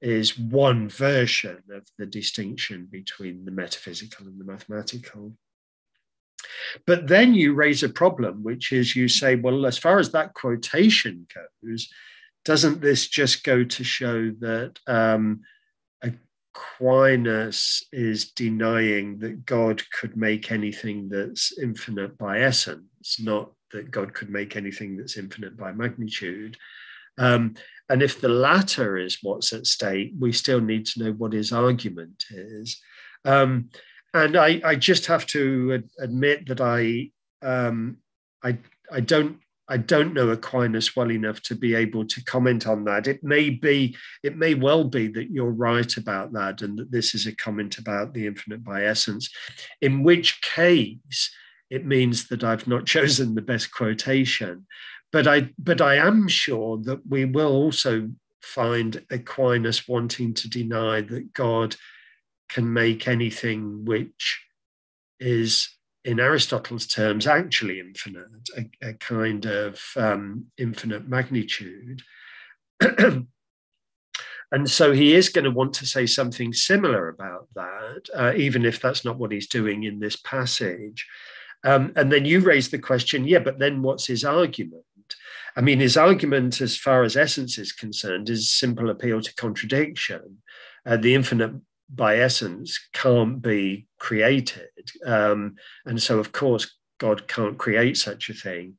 is one version of the distinction between the metaphysical and the mathematical. But then you raise a problem, which is you say, well, as far as that quotation goes, doesn't this just go to show that um, Aquinas is denying that God could make anything that's infinite by essence, not that God could make anything that's infinite by magnitude? Um, and if the latter is what's at stake, we still need to know what his argument is. Um, and I, I, just have to ad- admit that I, um, I, I don't, I don't know Aquinas well enough to be able to comment on that. It may be, it may well be that you're right about that, and that this is a comment about the infinite by essence. In which case, it means that I've not [laughs] chosen the best quotation. But I, but I am sure that we will also find Aquinas wanting to deny that God can make anything which is, in Aristotle's terms, actually infinite, a, a kind of um, infinite magnitude. [clears throat] and so he is going to want to say something similar about that, uh, even if that's not what he's doing in this passage. Um, and then you raise the question, yeah, but then what's his argument? I mean, his argument, as far as essence is concerned, is simple appeal to contradiction. Uh, the infinite by essence can't be created. Um, and so, of course, God can't create such a thing.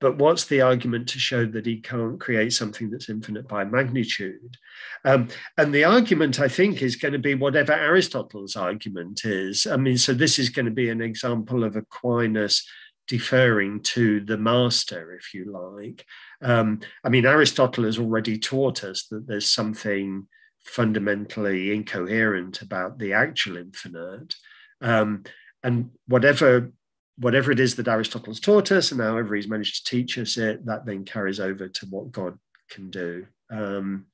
But what's the argument to show that he can't create something that's infinite by magnitude? Um, and the argument, I think, is going to be whatever Aristotle's argument is. I mean, so this is going to be an example of Aquinas deferring to the master, if you like. Um, I mean, Aristotle has already taught us that there's something fundamentally incoherent about the actual infinite. Um, and whatever whatever it is that Aristotle's taught us, and however he's managed to teach us it, that then carries over to what God can do. Um,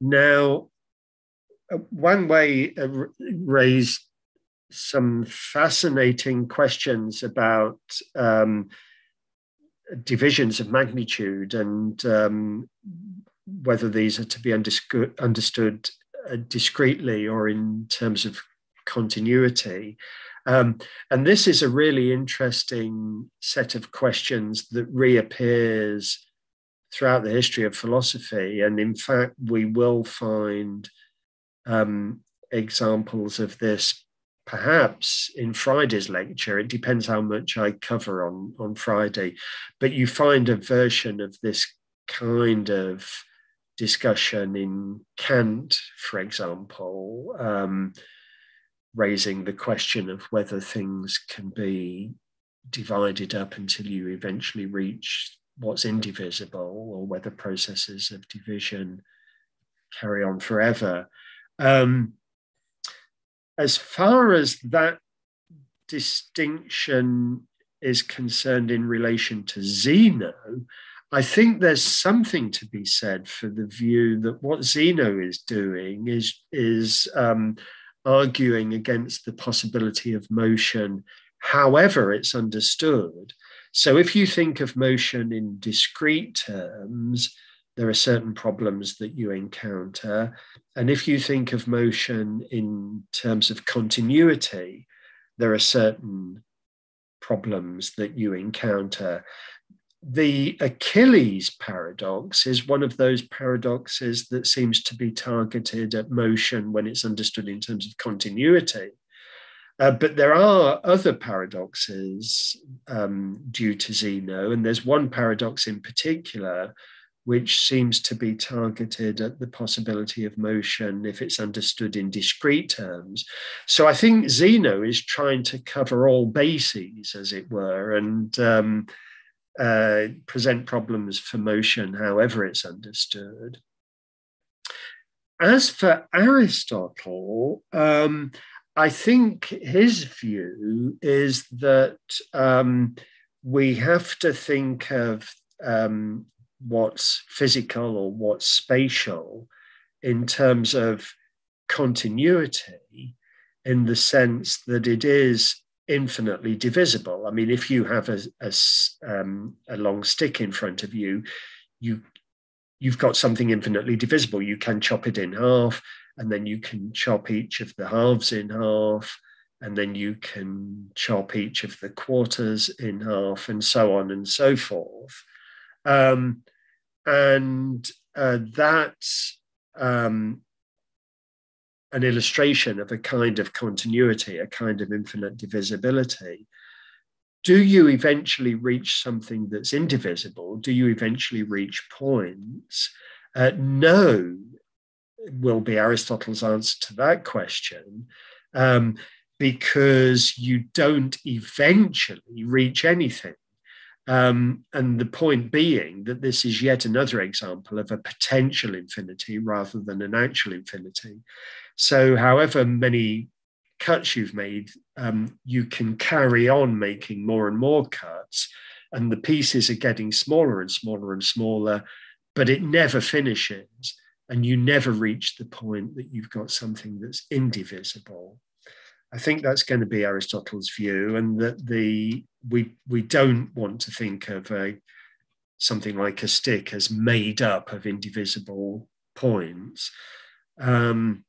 now, uh, one way uh, raised some fascinating questions about um, divisions of magnitude and um, whether these are to be understood uh, discretely or in terms of continuity. Um, and this is a really interesting set of questions that reappears throughout the history of philosophy. And in fact, we will find um, examples of this perhaps in Friday's lecture. It depends how much I cover on, on Friday. But you find a version of this kind of discussion in Kant, for example, um, raising the question of whether things can be divided up until you eventually reach what's indivisible or whether processes of division carry on forever. Um, as far as that distinction is concerned in relation to Zeno, I think there's something to be said for the view that what Zeno is doing is, is um, arguing against the possibility of motion, however it's understood. So if you think of motion in discrete terms, there are certain problems that you encounter. And if you think of motion in terms of continuity, there are certain problems that you encounter. The Achilles paradox is one of those paradoxes that seems to be targeted at motion when it's understood in terms of continuity. Uh, but there are other paradoxes um, due to Zeno, and there's one paradox in particular which seems to be targeted at the possibility of motion if it's understood in discrete terms. So I think Zeno is trying to cover all bases, as it were, and um, uh, present problems for motion however it's understood. As for Aristotle, um, I think his view is that um, we have to think of um, what's physical or what's spatial in terms of continuity in the sense that it is infinitely divisible. I mean, if you have a, a, um, a, long stick in front of you, you you've got something infinitely divisible. You can chop it in half, and then you can chop each of the halves in half, and then you can chop each of the quarters in half, and so on and so forth. Um, and uh, that's um, an illustration of a kind of continuity, a kind of infinite divisibility. Do you eventually reach something that's indivisible? Do you eventually reach points? Uh, no, will be Aristotle's answer to that question. Um, because you don't eventually reach anything. Um, and the point being that this is yet another example of a potential infinity rather than an actual infinity. So, however many cuts you've made, um, you can carry on making more and more cuts, and the pieces are getting smaller and smaller and smaller, but it never finishes. And you never reach the point that you've got something that's indivisible. I think that's going to be Aristotle's view, and that the we we don't want to think of a something like a stick as made up of indivisible points. Um,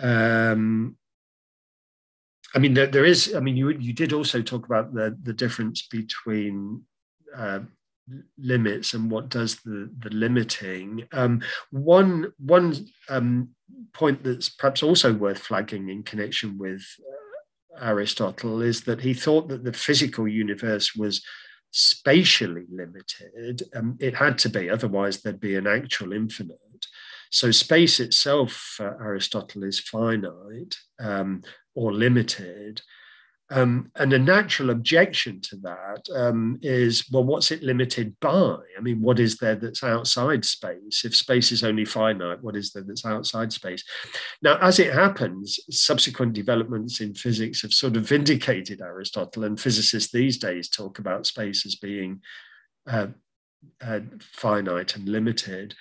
um, I mean, there, there is. I mean, you you did also talk about the the difference between uh, limits and what does the the limiting. Um, one one um, point that's perhaps also worth flagging in connection with uh, Aristotle is that he thought that the physical universe was spatially limited. Um, it had to be, otherwise there'd be an actual infinite. So space itself for Aristotle is finite um, or limited. Um, and a natural objection to that um, is, well, what's it limited by? I mean, what is there that's outside space? If space is only finite, what is there that's outside space? Now, as it happens, subsequent developments in physics have sort of vindicated Aristotle, and physicists these days talk about space as being uh, uh, finite and limited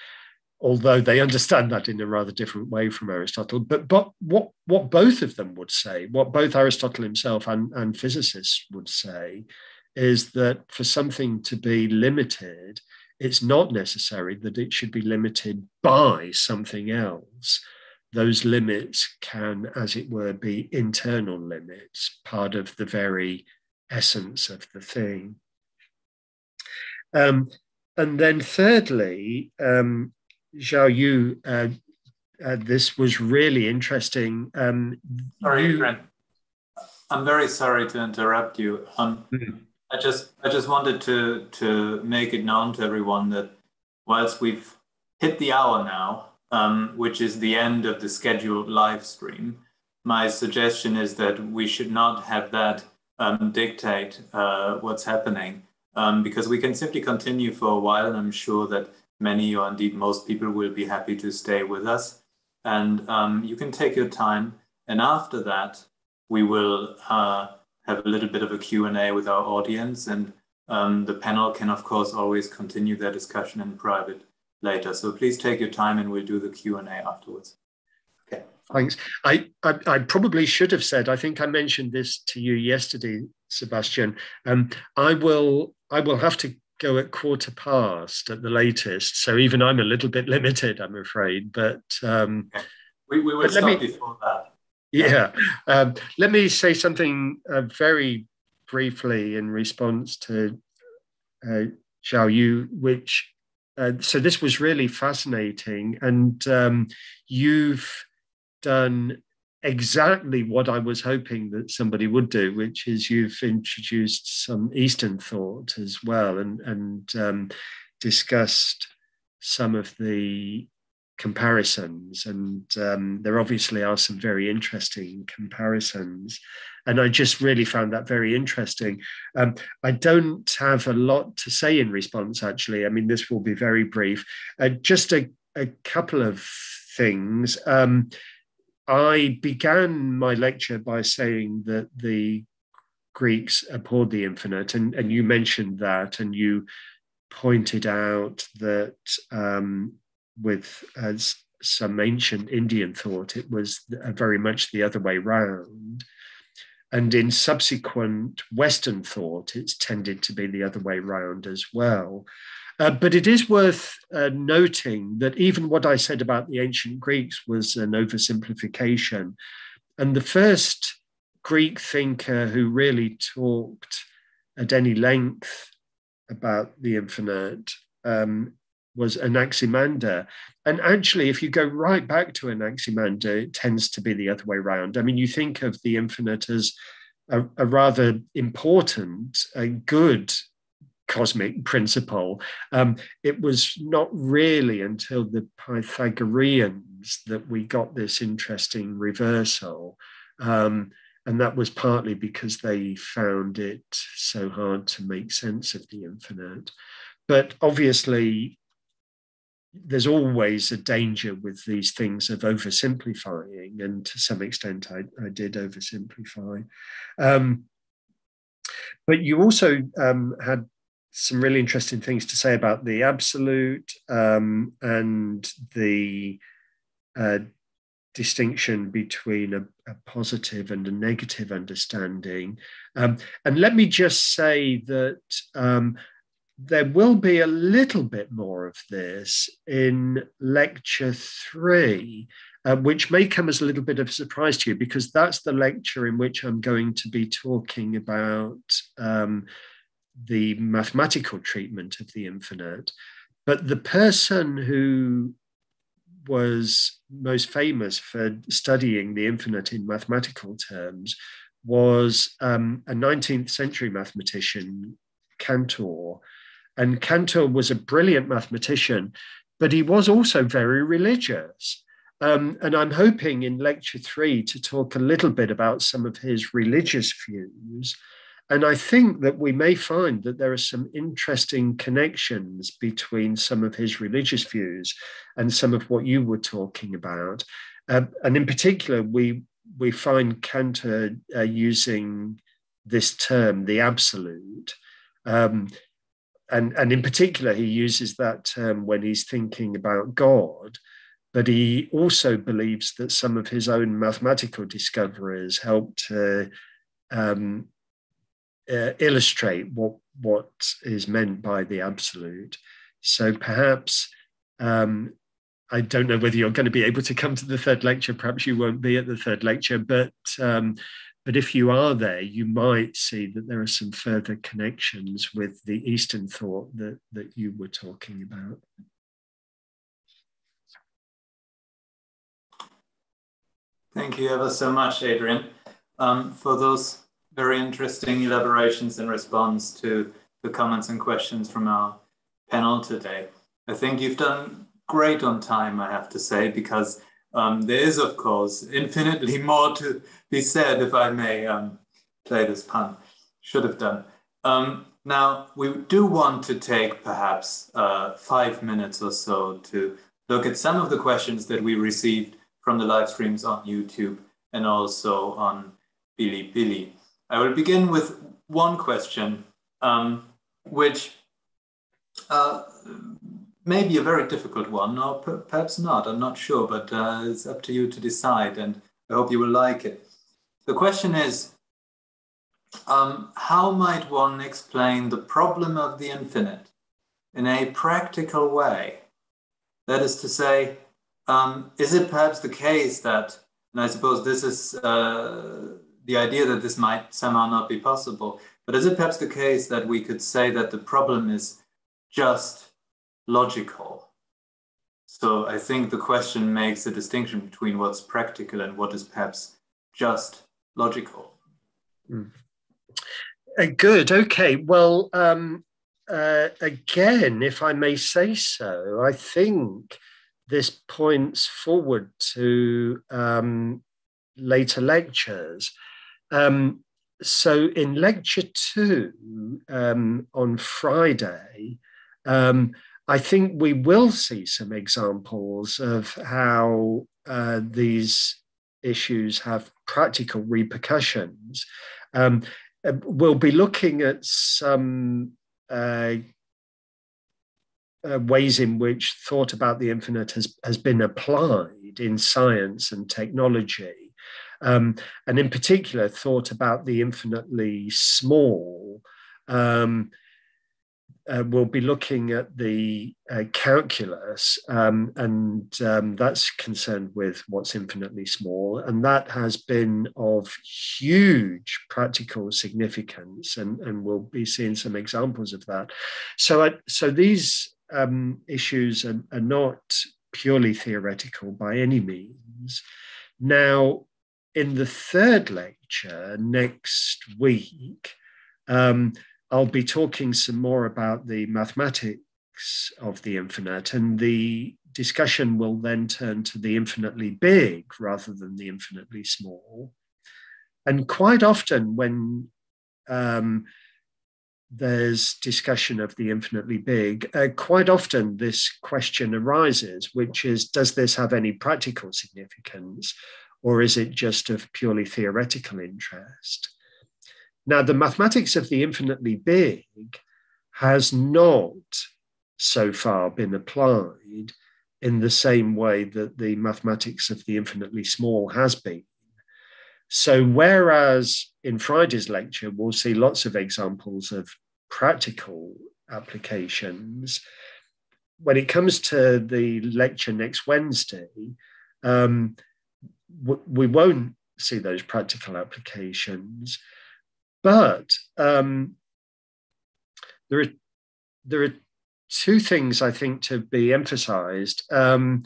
although they understand that in a rather different way from Aristotle. But, but what, what both of them would say, what both Aristotle himself and, and physicists would say, is that for something to be limited, it's not necessary that it should be limited by something else. Those limits can, as it were, be internal limits, part of the very essence of the thing. Um, and then, thirdly, um, Zhao You, uh, uh, this was really interesting. Um, sorry, you... I'm very sorry to interrupt you. Um, mm. I just I just wanted to to make it known to everyone that whilst we've hit the hour now, um, which is the end of the scheduled live stream, my suggestion is that we should not have that um, dictate uh, what's happening um, because we can simply continue for a while, and I'm sure that many or indeed most people will be happy to stay with us. And um, you can take your time. And after that, we will uh, have a little bit of a Q&A with our audience. And um, the panel can, of course, always continue their discussion in private later. So please take your time and we'll do the Q&A afterwards. Okay. Thanks. I, I, I, probably should have said, I think I mentioned this to you yesterday, Sebastian. Um, I will I will have to go at quarter past at the latest. So even I'm a little bit [laughs] limited, I'm afraid. But um, we, we will stop me, before that. Yeah. Um, let me say something uh, very briefly in response to uh, Zhao You, which uh, so this was really fascinating. And um, you've done exactly what I was hoping that somebody would do, which is you've introduced some Eastern thought as well and, and um, discussed some of the comparisons. And um, there obviously are some very interesting comparisons. And I just really found that very interesting. Um, I don't have a lot to say in response, actually. I mean, this will be very brief. Uh, just a, a couple of things. Um, I began my lecture by saying that the Greeks abhorred the infinite, and, and you mentioned that, and you pointed out that um, with as some ancient Indian thought, it was very much the other way round. And in subsequent Western thought, it's tended to be the other way round as well. Uh, but it is worth uh, noting that even what I said about the ancient Greeks was an oversimplification. And the first Greek thinker who really talked at any length about the infinite um, was Anaximander. And actually, if you go right back to Anaximander, it tends to be the other way around. I mean, you think of the infinite as a, a rather important, a good cosmic principle. Um, it was not really until the Pythagoreans that we got this interesting reversal. Um, and that was partly because they found it so hard to make sense of the infinite. But obviously, there's always a danger with these things of oversimplifying, and to some extent, I, I did oversimplify. Um, but you also um, had some really interesting things to say about the absolute um, and the uh, distinction between a, a, positive and a negative understanding. Um, and let me just say that um, there will be a little bit more of this in lecture three. Uh, which may come as a little bit of a surprise to you because that's the lecture in which I'm going to be talking about um, the mathematical treatment of the infinite. But the person who was most famous for studying the infinite in mathematical terms was um, a 19th century mathematician, Cantor. And Cantor was a brilliant mathematician, but he was also very religious. Um, and I'm hoping in lecture three to talk a little bit about some of his religious views and I think that we may find that there are some interesting connections between some of his religious views and some of what you were talking about. Uh, and in particular, we, we find Cantor uh, using this term, the absolute. Um, and, and in particular, he uses that term when he's thinking about God. But he also believes that some of his own mathematical discoveries helped to um, uh, illustrate what what is meant by the absolute. So perhaps um, I don't know whether you're going to be able to come to the third lecture. Perhaps you won't be at the third lecture, but um, but if you are there, you might see that there are some further connections with the Eastern thought that that you were talking about. Thank you ever so much, Adrian, um, for those very interesting elaborations in response to the comments and questions from our panel today. I think you've done great on time, I have to say, because um, there is, of course, infinitely [laughs] more to be said, if I may um, play this pun. Should have done. Um, now, we do want to take perhaps uh, five minutes or so to look at some of the questions that we received from the live streams on YouTube and also on Bilibili. I will begin with one question, um, which uh, may be a very difficult one, or perhaps not, I'm not sure, but uh, it's up to you to decide, and I hope you will like it. The question is, um, how might one explain the problem of the infinite in a practical way? That is to say, um, is it perhaps the case that, and I suppose this is uh, the idea that this might somehow not be possible, but is it perhaps the case that we could say that the problem is just logical? So I think the question makes a distinction between what's practical and what is perhaps just logical. Mm. Uh, good. Okay. Well, um, uh, again, if I may say so, I think this points forward to um, later lectures. Um, so, in lecture two um, on Friday, um, I think we will see some examples of how uh, these issues have practical repercussions. Um, uh, we'll be looking at some uh, uh, ways in which thought about the infinite has, has been applied in science and technology. Um, and in particular, thought about the infinitely small um, uh, we'll be looking at the uh, calculus, um, and um, that's concerned with what's infinitely small, and that has been of huge practical significance, and, and we'll be seeing some examples of that. So, I, so these um, issues are, are not purely theoretical by any means. Now, in the third lecture next week, um, I'll be talking some more about the mathematics of the infinite, and the discussion will then turn to the infinitely big rather than the infinitely small. And quite often, when um, there's discussion of the infinitely big, uh, quite often this question arises, which is Does this have any practical significance, or is it just of purely theoretical interest? Now, the mathematics of the infinitely big has not so far been applied in the same way that the mathematics of the infinitely small has been. So, whereas in Friday's lecture, we'll see lots of examples of practical applications, when it comes to the lecture next Wednesday, um, we won't see those practical applications. But um, there are there are two things I think to be emphasized. Um,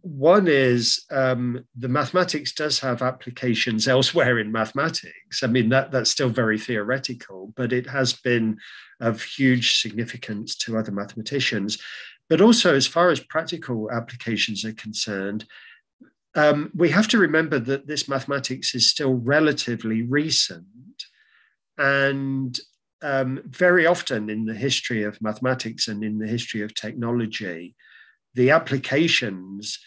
one is um, the mathematics does have applications elsewhere in mathematics. I mean, that, that's still very theoretical, but it has been of huge significance to other mathematicians. But also, as far as practical applications are concerned, um, we have to remember that this mathematics is still relatively recent. And um, very often in the history of mathematics and in the history of technology, the applications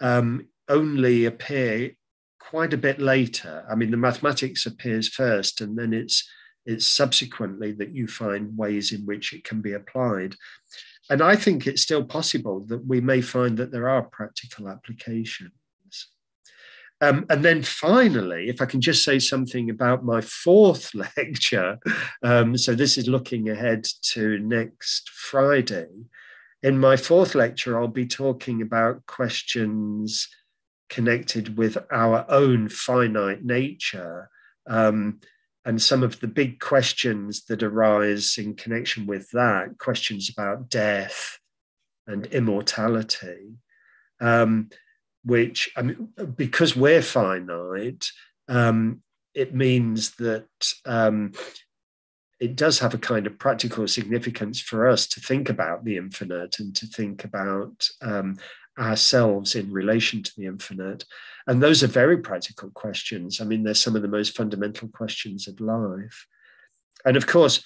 um, only appear quite a bit later. I mean, the mathematics appears first, and then it's it's subsequently that you find ways in which it can be applied. And I think it's still possible that we may find that there are practical applications. Um, and then finally, if I can just say something about my fourth [laughs] lecture. Um, so this is looking ahead to next Friday. In my fourth lecture, I'll be talking about questions connected with our own finite nature um, and some of the big questions that arise in connection with that questions about death and immortality. Um, which I mean, because we're finite, um, it means that um, it does have a kind of practical significance for us to think about the infinite and to think about um, ourselves in relation to the infinite. And those are very practical questions. I mean, they're some of the most fundamental questions of life. And of course,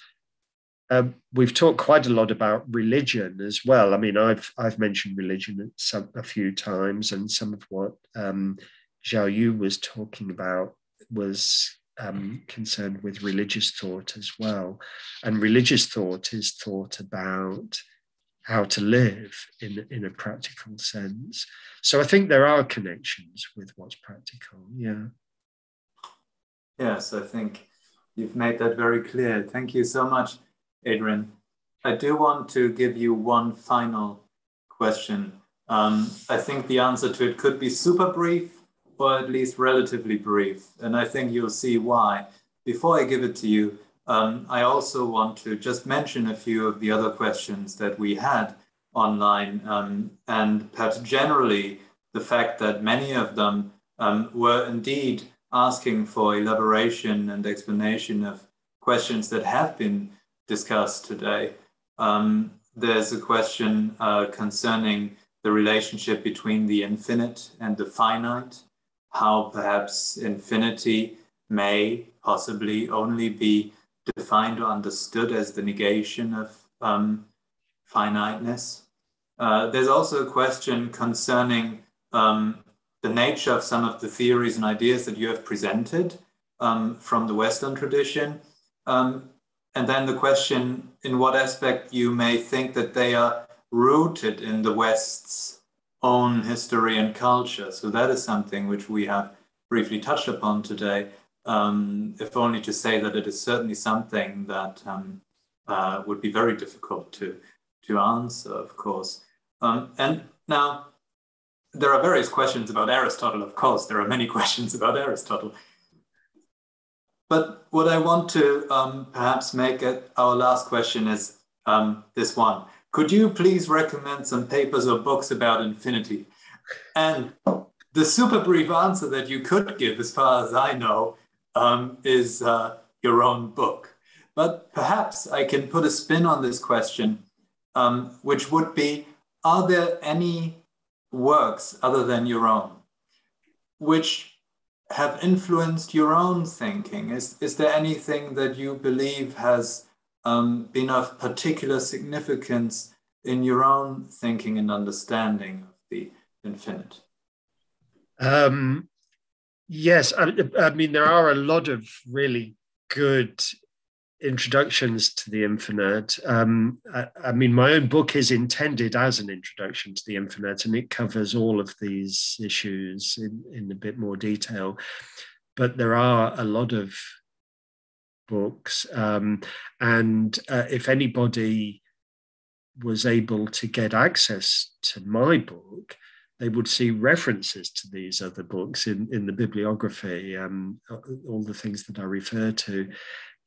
um, we've talked quite a lot about religion as well. I mean, I've I've mentioned religion some, a few times, and some of what um, Zhao You was talking about was um, concerned with religious thought as well. And religious thought is thought about how to live in, in a practical sense. So I think there are connections with what's practical. Yeah. Yes, I think you've made that very clear. Thank you so much, Adrian. I do want to give you one final question. Um, I think the answer to it could be super brief or at least relatively brief. And I think you'll see why. Before I give it to you, um, I also want to just mention a few of the other questions that we had online um, and perhaps generally the fact that many of them um, were indeed asking for elaboration and explanation of questions that have been discussed today. Um, there's a question uh, concerning the relationship between the infinite and the finite, how perhaps infinity may possibly only be defined or understood as the negation of um, finiteness. Uh, there's also a question concerning um, the nature of some of the theories and ideas that you have presented um, from the Western tradition. Um, and then the question in what aspect you may think that they are rooted in the West's own history and culture. So that is something which we have briefly touched upon today, um, if only to say that it is certainly something that um, uh, would be very difficult to, to answer, of course. Um, and now, there are various questions about Aristotle, of course. There are many [laughs] questions about Aristotle. But what I want to um, perhaps make it our last question is um, this one. Could you please recommend some papers or books about infinity? And the super brief answer that you could give, as far as I know, um, is uh, your own book. But perhaps I can put a spin on this question, um, which would be Are there any works other than your own which have influenced your own thinking? Is, is there anything that you believe has um, been of particular significance in your own thinking and understanding of the infinite? Um, yes, I, I mean, there are a lot of really good introductions to the infinite. Um, I, I, mean, my own book is intended as an introduction to the infinite, and it covers all of these issues in, in a bit more detail. But there are a lot of books, um, and uh, if anybody was able to get access to my book, they would see references to these other books in, in the bibliography, um, all the things that I refer to.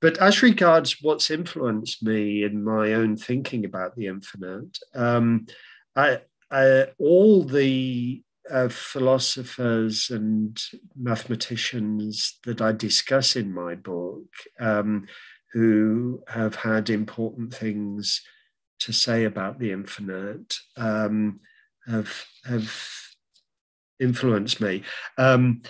But as regards what's influenced me in my own thinking about the infinite, um, I, I, all the uh, philosophers and mathematicians that I discuss in my book um, who have had important things to say about the infinite um, have, have influenced me. Um,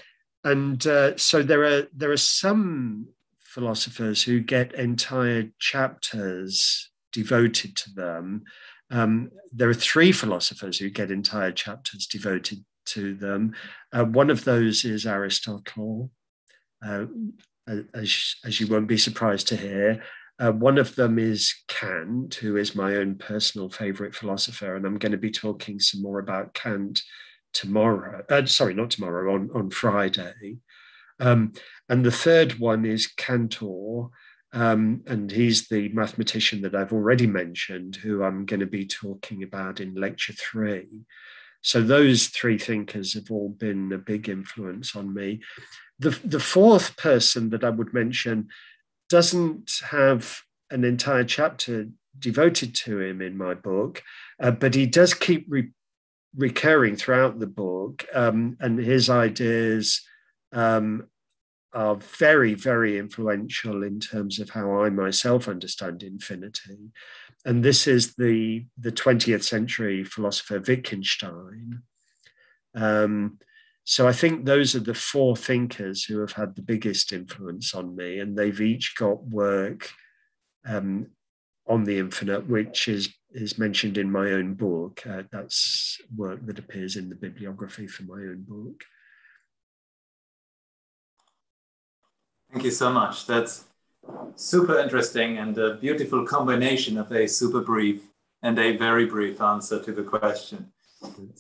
and uh, so there are there are some philosophers who get entire chapters devoted to them. Um, there are three philosophers who get entire chapters devoted to them. Uh, one of those is Aristotle, uh, as, as you won't be surprised to hear. Uh, one of them is Kant, who is my own personal favorite philosopher, and I'm going to be talking some more about Kant tomorrow. Uh, sorry, not tomorrow, on, on Friday. Um, and the third one is Cantor, um, and he's the mathematician that I've already mentioned, who I'm going to be talking about in lecture three. So those three thinkers have all been a big influence on me. The, the fourth person that I would mention doesn't have an entire chapter devoted to him in my book, uh, but he does keep re- recurring throughout the book, um, and his ideas um, are very, very influential in terms of how I myself understand infinity. And this is the, the 20th century philosopher Wittgenstein. Um, so I think those are the four thinkers who have had the biggest influence on me, and they've each got work um, on the infinite, which is is mentioned in my own book. Uh, that's work that appears in the bibliography for my own book. Thank you so much. That's super interesting and a beautiful combination of a super brief and a very brief answer to the question.